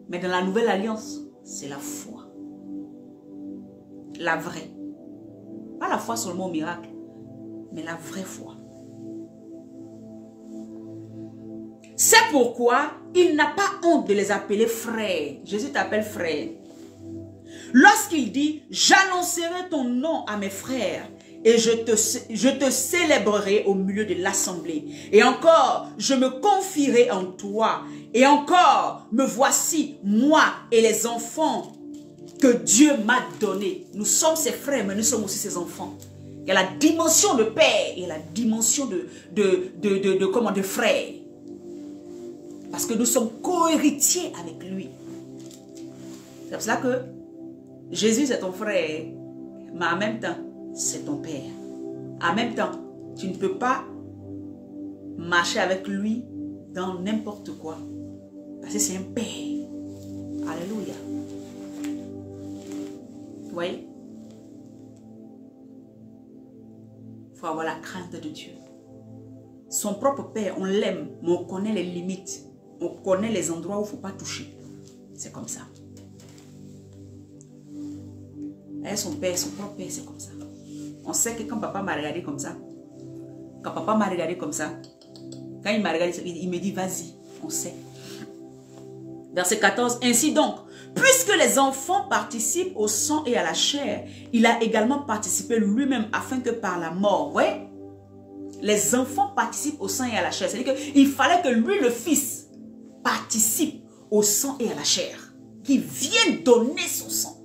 Mais dans la nouvelle alliance, c'est la foi. La vraie. Pas la foi seulement au miracle, mais la vraie foi. C'est pourquoi il n'a pas honte de les appeler frères. Jésus t'appelle frère. Lorsqu'il dit, j'annoncerai ton nom à mes frères, et je te, je te célébrerai au milieu de l'assemblée. Et encore, je me confierai en toi. Et encore, me voici, moi et les enfants que Dieu m'a donnés. Nous sommes ses frères, mais nous sommes aussi ses enfants. Il y a la dimension de père et la dimension de, de, de, comment, de frère. Parce que nous sommes co-héritiers avec lui. C'est pour cela que Jésus c'est ton frère, mais en même temps, c'est ton Père. En même temps, tu ne peux pas marcher avec lui dans n'importe quoi. Parce que c'est un Père. Alléluia. Vous voyez? Il faut avoir la crainte de Dieu. Son propre Père, on l'aime, mais on connaît les limites. On connaît les endroits où il ne faut pas toucher. C'est comme ça. Et son père, son propre père, c'est comme ça. On sait que quand papa m'a regardé comme ça, quand papa m'a regardé comme ça, quand il m'a regardé, il me dit, vas-y, on sait. Verset 14, ainsi donc, Puisque les enfants participent au sang et à la chair, il a également participé lui-même afin que par la mort, ouais, les enfants participent au sang et à la chair. C'est-à-dire qu'il fallait que lui, le fils, participe au sang et à la chair. Qu'il vienne donner son sang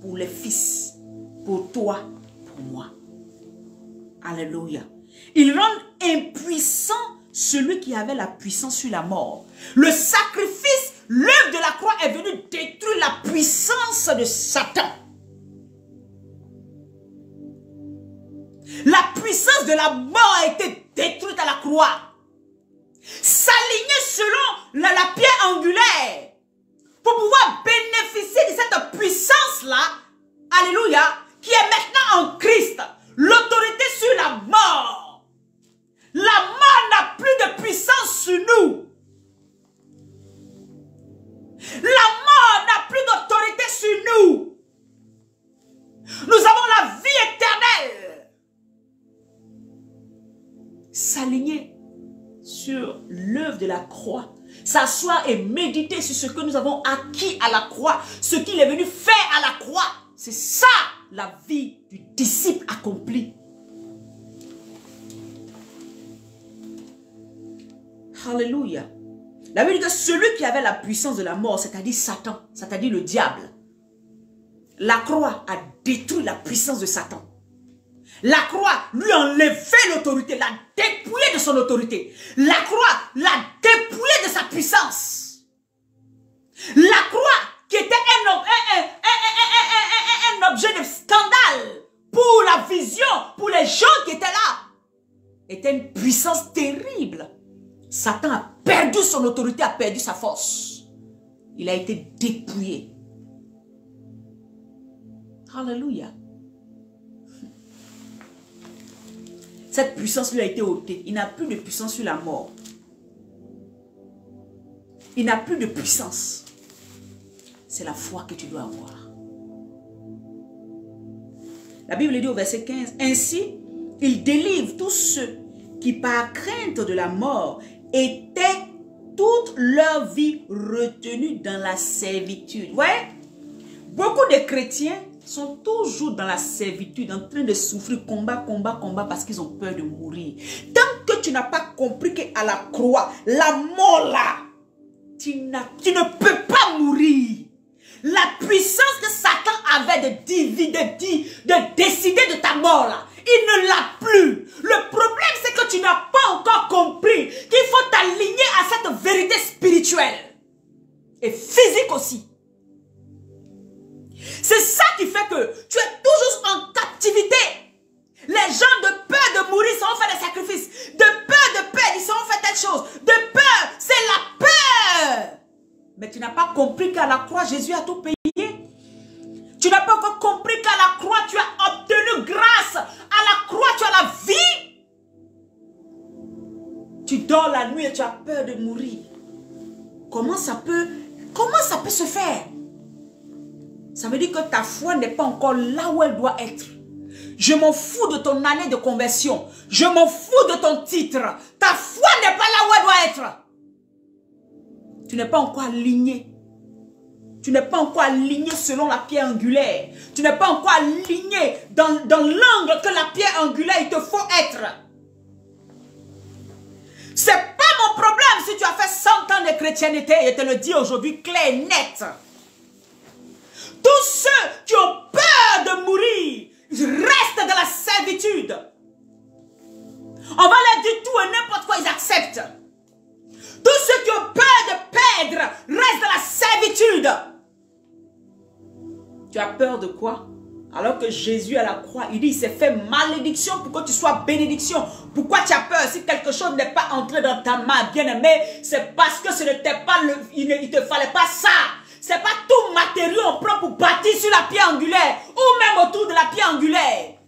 pour les fils, pour toi, moi. Alléluia. Il rend impuissant celui qui avait la puissance sur la mort. Le sacrifice, l'œuvre de la croix est venu détruire la puissance de Satan. La puissance de la mort a été détruite à la croix. S'aligner selon la, la pierre angulaire pour pouvoir bénéficier de cette puissance-là, alléluia, qui est maintenant en Christ, l'autorité sur la mort. La mort n'a plus de puissance sur nous. La mort n'a plus d'autorité sur nous. Nous avons la vie éternelle. S'aligner sur l'œuvre de la croix s'asseoir et méditer sur ce que nous avons acquis à la croix, ce qu'il est venu faire à la croix. C'est ça la vie du disciple accompli. Alléluia. La Bible dit que celui qui avait la puissance de la mort, c'est-à-dire Satan, c'est-à-dire le diable, la croix a détruit la puissance de Satan. La croix lui a enlevé l'autorité, l'a dépouillé de son autorité. La croix l'a dépouillé de sa puissance. La croix, qui était un, un, objet de scandale pour la vision, pour les gens qui étaient là, était une puissance terrible. Satan a perdu son autorité, a perdu sa force. Il a été dépouillé. Alléluia. Cette puissance lui a été ôtée. Il n'a plus de puissance sur la mort. Il n'a plus de puissance. C'est la foi que tu dois avoir. La Bible dit au verset 15, Ainsi, il délivre tous ceux qui par crainte de la mort étaient toute leur vie retenus dans la servitude. Ouais, beaucoup de chrétiens sont toujours dans la servitude, en train de souffrir, combat, combat, combat, parce qu'ils ont peur de mourir. Tant que tu n'as pas compris qu'à la croix, la mort là, tu, tu ne peux pas mourir. La puissance que Satan avait de, de, de décider de ta mort là, il ne l'a plus. Le problème, c'est que tu n'as pas encore compris qu'il faut t'aligner à cette vérité spirituelle et physique aussi. C'est ça qui fait que tu es toujours en captivité. Les gens de peur de mourir sont fait des sacrifices. De peur de peur, ils sont fait telle chose. De peur, c'est la peur. Mais tu n'as pas compris qu'à la croix, Jésus a tout payé. Tu n'as pas encore compris qu'à la croix, tu as obtenu grâce. À la croix, tu as la vie. Tu dors la nuit et tu as peur de mourir. Comment ça peut, comment ça peut se faire? Ça veut dire que ta foi n'est pas encore là où elle doit être. Je m'en fous de ton année de conversion. Je m'en fous de ton titre. Ta foi n'est pas là où elle doit être. Tu n'es pas encore aligné. Tu n'es pas encore aligné selon la pierre angulaire. Tu n'es pas encore aligné dans, dans l'angle que la pierre angulaire il te faut être. C'est pas mon problème si tu as fait 100 ans de chrétienté. Je te le dis aujourd'hui clair et net. Tous ceux qui ont peur de mourir restent dans la servitude. On va leur dire tout et n'importe quoi, ils acceptent. Tous ceux qui ont peur de perdre restent dans la servitude. Tu as peur de quoi? Alors que Jésus à la croix, il dit, il fait malédiction pour que tu sois bénédiction. Pourquoi tu as peur si quelque chose n'est pas entré dans ta main, bien-aimé? C'est parce que ce n'était pas le, il ne te fallait pas ça. C'est pas tout matériau propre pour bâtir sur la pierre angulaire ou même autour de la pierre angulaire.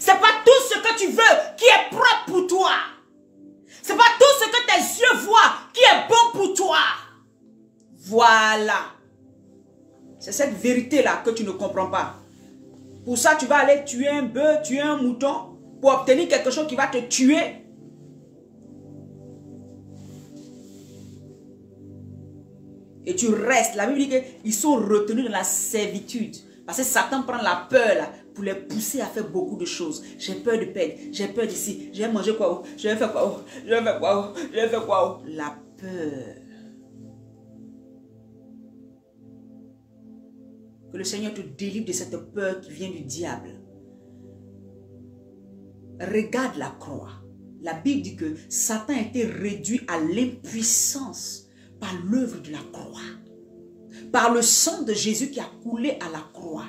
C'est pas tout ce que tu veux qui est propre pour toi. C'est pas tout ce que tes yeux voient qui est bon pour toi. Voilà. C'est cette vérité-là que tu ne comprends pas. Pour ça, tu vas aller tuer un bœuf, tuer un mouton pour obtenir quelque chose qui va te tuer. et tu restes, la Bible dit qu'ils sont retenus dans la servitude. Parce que Satan prend la peur là, les pousser à faire beaucoup de choses. J'ai peur de perdre, j'ai peur d'ici, je vais manger quoi, je vais faire quoi, je vais faire quoi, je vais faire quoi? La peur. Que le Seigneur te délivre de cette peur qui vient du diable. Regarde la croix. La Bible dit que Satan a été réduit à l'impuissance par l'œuvre de la croix. Par le sang de Jésus qui a coulé à la croix.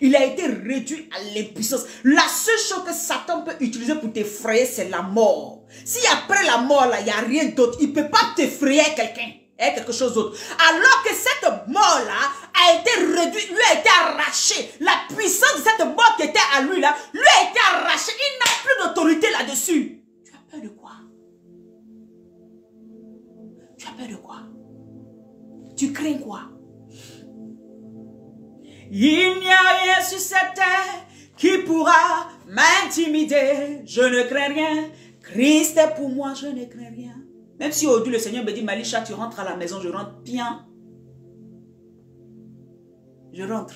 Il a été réduit à l'impuissance. La seule chose que Satan peut utiliser pour t'effrayer, c'est la mort. Si après la mort, il n'y a rien d'autre, il ne peut pas t'effrayer quelqu'un. Quelque chose d'autre. Alors que cette mort-là a été réduite, lui a été arraché. La puissance de cette mort qui était à lui là, lui a été arrachée. Il n'a plus d'autorité là-dessus. Tu as peur de quoi? Tu as peur de quoi? Tu crains quoi? Il n'y a rien sur cette terre qui pourra m'intimider. Je ne crains rien. Christ est pour moi, je ne crains rien. Même si aujourd'hui le Seigneur me dit, Malisha, tu rentres à la maison, je rentre bien. Je rentre.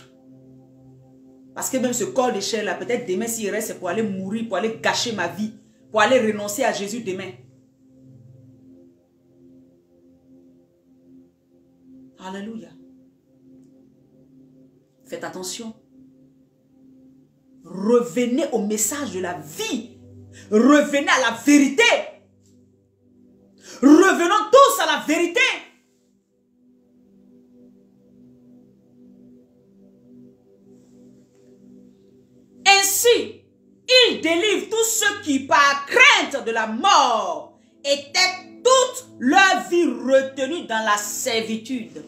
Parce que même ce corps de chair là, peut-être demain s'il reste, c'est pour aller mourir, pour aller gâcher ma vie, pour aller renoncer à Jésus demain. Alléluia. Faites attention. Revenez au message de la vie. Revenez à la vérité. Revenons tous à la vérité. Ainsi, il délivre tous ceux qui, par crainte de la mort, étaient toute leur vie retenus dans la servitude.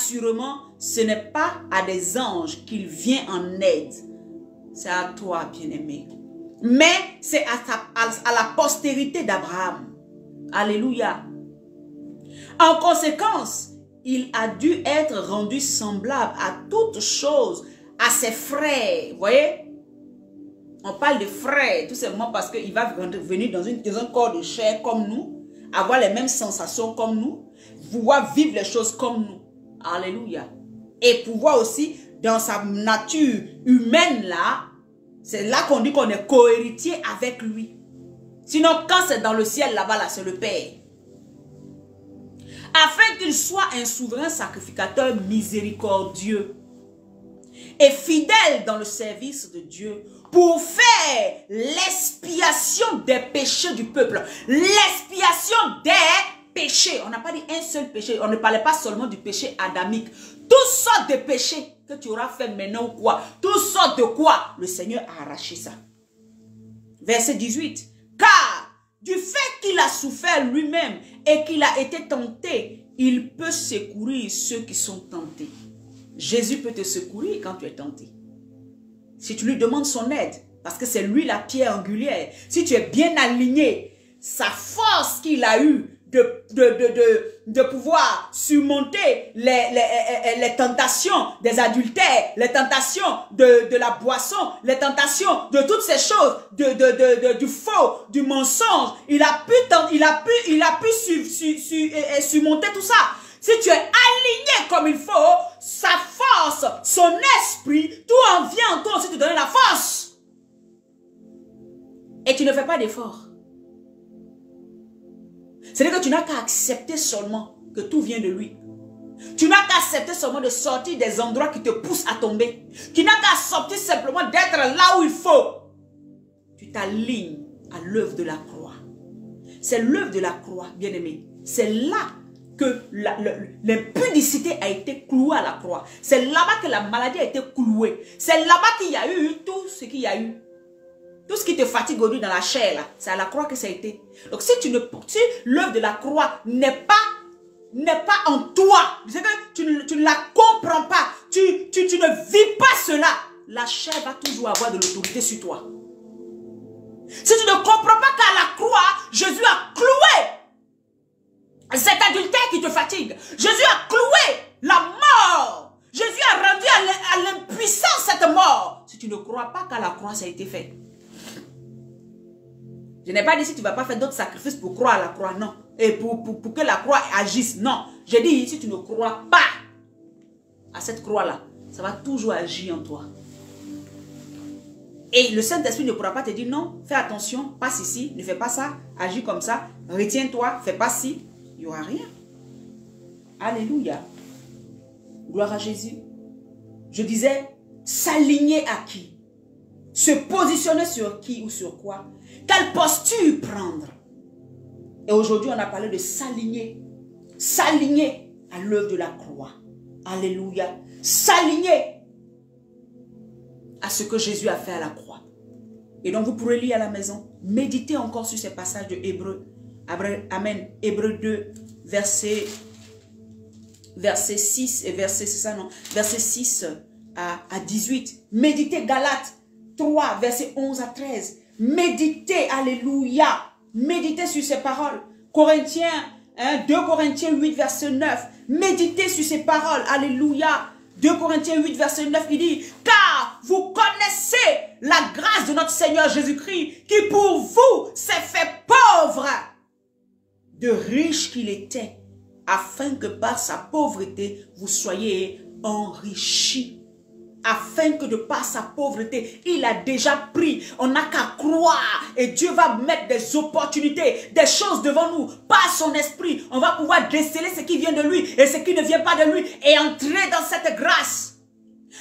Assurément, ce n'est pas à des anges qu'il vient en aide. C'est à toi, bien-aimé mais c'est à, la postérité d'Abraham. Alléluia. En conséquence, il a dû être rendu semblable à toutes choses, à ses frères. Vous voyez? On parle de frères, tout simplement parce qu'il va venir dans, dans un corps de chair comme nous, avoir les mêmes sensations comme nous, pouvoir vivre les choses comme nous. Alléluia. Et pouvoir aussi, dans sa nature humaine là, c'est là qu'on dit qu'on est cohéritier avec lui. Sinon, quand c'est dans le ciel, là-bas, là, c'est le Père. Afin qu'il soit un souverain sacrificateur miséricordieux et fidèle dans le service de Dieu pour faire l'expiation des péchés du peuple. L'expiation des On n'a pas dit un seul péché. On ne parlait pas seulement du péché adamique. Toutes sortes de péchés que tu auras fait maintenant ou quoi. Toutes sortes de quoi. Le Seigneur a arraché ça. Verset 18. Car du fait qu'il a souffert lui-même et qu'il a été tenté, il peut secourir ceux qui sont tentés. Jésus peut te secourir quand tu es tenté. Si tu lui demandes son aide, parce que c'est lui la pierre angulaire, si tu es bien aligné, sa force qu'il a eue de, de, de, pouvoir surmonter les, les, les, tentations des adultères, les tentations de, de la boisson, les tentations de toutes ces choses, de, de, du faux, du mensonge. Il a pu, il a pu, il a pu surmonter tout ça. Si tu es aligné comme il faut, sa force, son esprit, tout en vient encore aussi te donner la force. Et tu ne fais pas d'effort. C'est-à-dire que tu n'as qu'à accepter seulement que tout vient de lui. Tu n'as qu'à accepter seulement de sortir des endroits qui te poussent à tomber. Tu n'as qu'à sortir simplement d'être là où il faut. Tu t'alignes à l'œuvre de la croix. C'est l'œuvre de la croix, bien-aimé. C'est là que l'impudicité a été clouée à la croix. C'est là-bas que la maladie a été clouée. C'est là-bas qu'il y a eu tout ce qu'il y a eu. Tout ce qui te fatigue aujourd'hui dans la chair, c'est à la croix que ça a été. Donc si l'œuvre de la croix n'est pas, n'est pas en toi, que tu ne, tu ne la comprends pas, tu, tu, tu ne vis pas cela, la chair va toujours avoir de l'autorité sur toi. Si tu ne comprends pas qu'à la croix, Jésus a cloué cet adultère qui te fatigue. Jésus a cloué la mort. Jésus a rendu à l'impuissance cette mort. Si tu ne crois pas qu'à la croix, ça a été fait. Je n'ai pas dit si tu ne vas pas faire d'autres sacrifices pour croire à la croix, non. et pour, pour, que la croix agisse. Non, j'ai dit, si tu ne crois pas à cette croix-là, ça va toujours agir en toi. Et le Saint-Esprit ne pourra pas te dire non, fais attention, passe ici, ne fais pas ça, agis comme ça, retiens-toi, fais pas ci. Il n'y aura rien. Alléluia. Gloire à Jésus. Je disais, s'aligner à qui? Se positionner sur qui ou sur quoi? Quelle posture prendre? Et aujourd'hui, on a parlé de s'aligner. S'aligner à l'œuvre de la croix. Alléluia. S'aligner à ce que Jésus a fait à la croix. Et donc, vous pourrez lire à la maison. Méditez encore sur ces passages de Hébreu. Amen. Hébreu 2, verset, verset 6 et verset, c'est ça non? Verset 6 à, à 18. Méditez Galates 3, verset 11 à 13. Méditez, alléluia. Méditez sur ces paroles. Corinthiens, 2 hein, Corinthiens 8, verset 9. Méditez sur ces paroles, alléluia. 2 Corinthiens 8, verset 9, il dit, car vous connaissez la grâce de notre Seigneur Jésus-Christ, qui pour vous s'est fait pauvre, de riche qu'il était, afin que par sa pauvreté, vous soyez enrichis afin que de par sa pauvreté, il a déjà pris. On n'a qu'à croire et Dieu va mettre des opportunités, des choses devant nous, par son esprit. On va pouvoir déceler ce qui vient de lui et ce qui ne vient pas de lui et entrer dans cette grâce.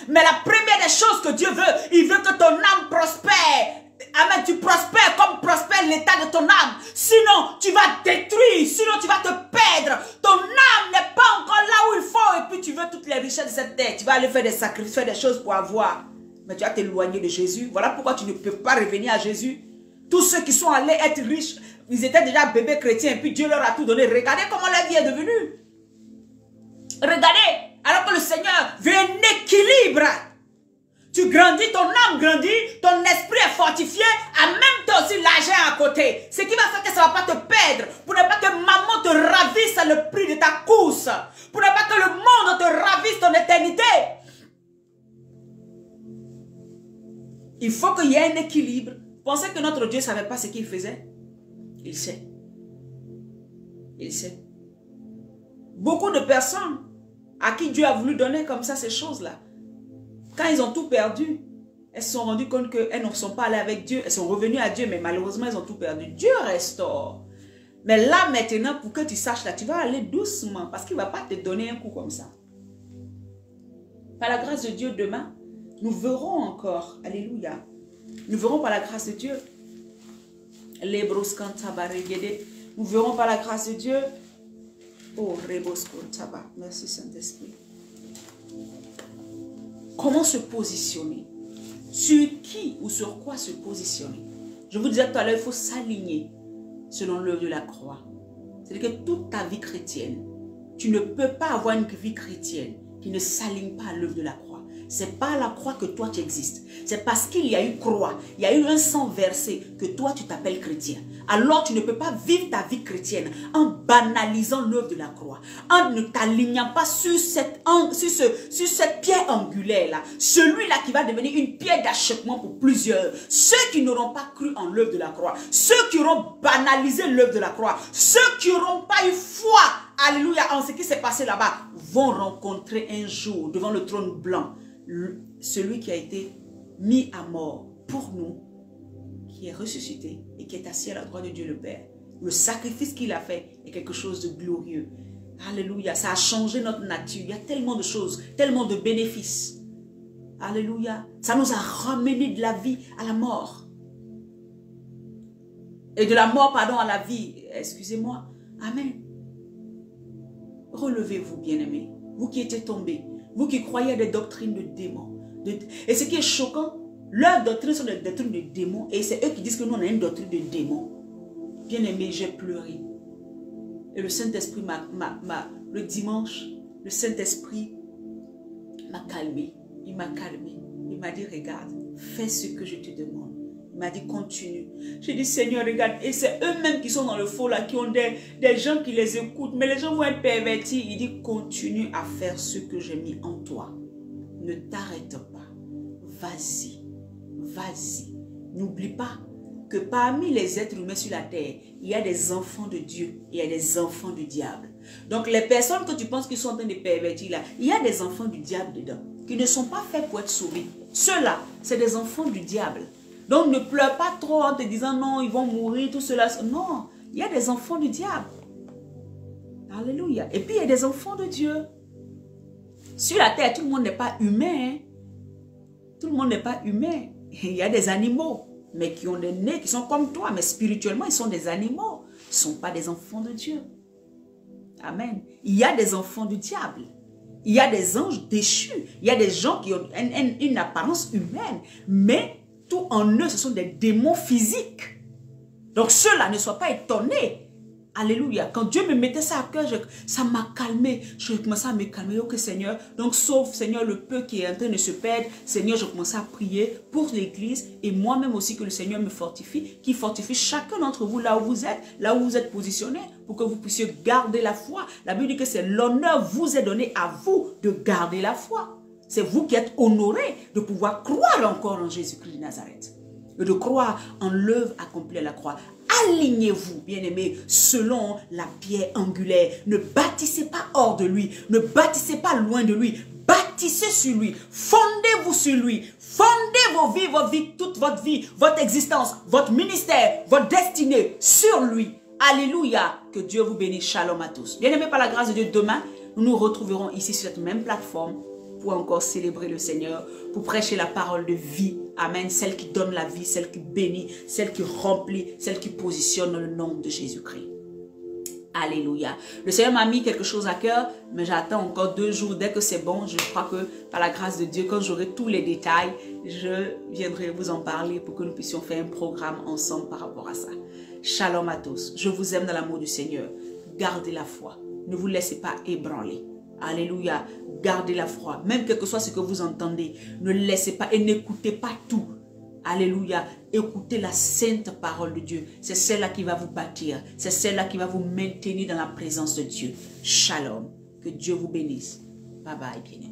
Mais la première des choses que Dieu veut, il veut que ton âme prospère. Amen, tu prospères comme prospère l'état de ton âme. Sinon, tu vas détruire, sinon tu vas te perdre. Ton âme n'est pas encore là où il faut. Et puis tu veux toutes les richesses de cette terre. Tu vas aller faire des sacrifices, faire des choses pour avoir. Mais tu vas t'éloigner de Jésus. Voilà pourquoi tu ne peux pas revenir à Jésus. Tous ceux qui sont allés être riches, ils étaient déjà bébés chrétiens. Et puis Dieu leur a tout donné. Regardez comment la vie est devenue. Regardez. Alors que le Seigneur veut un équilibre. Tu grandis, ton âme grandit, ton esprit est fortifié, en même temps aussi l'argent à côté. Ce qui va faire que ça ne va pas te perdre, pour ne pas que maman te ravisse le prix de ta course, pour ne pas que le monde te ravisse ton éternité. Il faut qu'il y ait un équilibre. Pensez que notre Dieu ne savait pas ce qu'il faisait? Il sait. Il sait. Beaucoup de personnes à qui Dieu a voulu donner comme ça ces choses-là, quand ils ont tout perdu, elles se sont rendues compte qu'elles ne sont pas allées avec Dieu. Elles sont revenues à Dieu, mais malheureusement, elles ont tout perdu. Dieu restaure. Mais là, maintenant, pour que tu saches, là, tu vas aller doucement parce qu'il ne va pas te donner un coup comme ça. Par la grâce de Dieu, demain, nous verrons encore, alléluia, nous verrons par la grâce de Dieu, nous verrons par la grâce de Dieu, oh, merci Saint-Esprit. Comment se positionner? Sur qui ou sur quoi se positionner? Je vous disais tout à l'heure, il faut s'aligner selon l'œuvre de la croix. C'est-à-dire que toute ta vie chrétienne, tu ne peux pas avoir une vie chrétienne qui ne s'aligne pas à l'œuvre de la croix. C'est pas la croix que toi tu existes. C'est parce qu'il y a eu croix, il y a eu un sang versé que toi tu t'appelles chrétien. Alors tu ne peux pas vivre ta vie chrétienne en banalisant l'œuvre de la croix, en ne t'alignant pas sur cette, sur, ce, sur cette pierre angulaire-là. Celui-là qui va devenir une pierre d'achoppement pour plusieurs. Ceux qui n'auront pas cru en l'œuvre de la croix, ceux qui auront banalisé l'œuvre de la croix, ceux qui n'auront pas eu foi, alléluia, en ce qui s'est passé là-bas, vont rencontrer un jour devant le trône blanc celui qui a été mis à mort pour nous, qui est ressuscité et qui est assis à la droite de Dieu le Père. Le sacrifice qu'il a fait est quelque chose de glorieux. Alléluia, ça a changé notre nature. Il y a tellement de choses, tellement de bénéfices. Alléluia, ça nous a ramené de la vie à la mort. Et de la mort, pardon, à la vie. Excusez-moi. Amen. Relevez-vous, bien-aimés. Vous qui étiez tombés. Vous qui croyez à des doctrines de démons. Et ce qui est choquant, leurs doctrines sont des doctrines de démons. Et c'est eux qui disent que nous, on a une doctrine de démons. Bien aimé, j'ai pleuré. Et le Saint-Esprit m'a... Le dimanche, le Saint-Esprit m'a calmé. Il m'a calmé. Il m'a dit, regarde, fais ce que je te demande. Il m'a dit, continue. J'ai dit, Seigneur, regarde. Et c'est eux-mêmes qui sont dans le faux là, qui ont des, des gens qui les écoutent. Mais les gens vont être pervertis. Il dit, continue à faire ce que j'ai mis en toi. Ne t'arrête pas. Vas-y. Vas-y. N'oublie pas que parmi les êtres humains sur la terre, il y a des enfants de Dieu il y a des enfants du diable. Donc les personnes que tu penses qu'ils sont en train de pervertir là, il y a des enfants du diable dedans, qui ne sont pas faits pour être sauvés. Ceux-là, c'est des enfants du diable. Donc ne pleure pas trop en te disant non, ils vont mourir, tout cela. Non, il y a des enfants du diable. Alléluia. Et puis il y a des enfants de Dieu. Sur la terre, tout le monde n'est pas humain. Hein. Tout le monde n'est pas humain. Il y a des animaux, mais qui ont des nez, qui sont comme toi, mais spirituellement, ils sont des animaux. Ils ne sont pas des enfants de Dieu. Amen. Il y a des enfants du diable. Il y a des anges déchus. Il y a des gens qui ont une apparence humaine, mais tout en eux, ce sont des démons physiques. Donc ceux-là ne soient pas étonnés Alléluia. Quand Dieu me mettait ça à cœur, ça m'a calmé. Je commençais à me calmer. Ok Seigneur. Donc sauve Seigneur le peu qui est en train de se perdre. Seigneur, je commençais à prier pour l'église et moi-même aussi que le Seigneur me fortifie, qui fortifie chacun d'entre vous là où vous êtes, là où vous êtes positionné pour que vous puissiez garder la foi. La Bible dit que c'est l'honneur vous est donné à vous de garder la foi. C'est vous qui êtes honoré de pouvoir croire encore en Jésus-Christ de Nazareth et de croire en l'œuvre accomplie à la croix. Alignez-vous, bien-aimés, selon la pierre angulaire. Ne bâtissez pas hors de lui. Ne bâtissez pas loin de lui. Bâtissez sur lui. Fondez-vous sur lui. Fondez vos vies, votre vie, toute votre vie, votre existence, votre ministère, votre destinée sur lui. Alléluia. Que Dieu vous bénisse. Shalom à tous. Bien-aimés, par la grâce de Dieu, demain, nous nous retrouverons ici sur cette même plateforme pour encore célébrer le Seigneur, pour prêcher la parole de vie. Amen. Celle qui donne la vie, celle qui bénit, celle qui remplit, celle qui positionne le nom de Jésus-Christ. Alléluia. Le Seigneur m'a mis quelque chose à cœur, mais j'attends encore deux jours. Dès que c'est bon, je crois que par la grâce de Dieu, quand j'aurai tous les détails, je viendrai vous en parler pour que nous puissions faire un programme ensemble par rapport à ça. Shalom à tous. Je vous aime dans l'amour du Seigneur. Gardez la foi. Ne vous laissez pas ébranler. Alléluia. Gardez la foi. Même quel que soit ce que vous entendez, ne laissez pas et n'écoutez pas tout. Alléluia. Écoutez la sainte parole de Dieu. C'est celle-là qui va vous bâtir. C'est celle-là qui va vous maintenir dans la présence de Dieu. Shalom. Que Dieu vous bénisse. Bye bye, bien-aimés.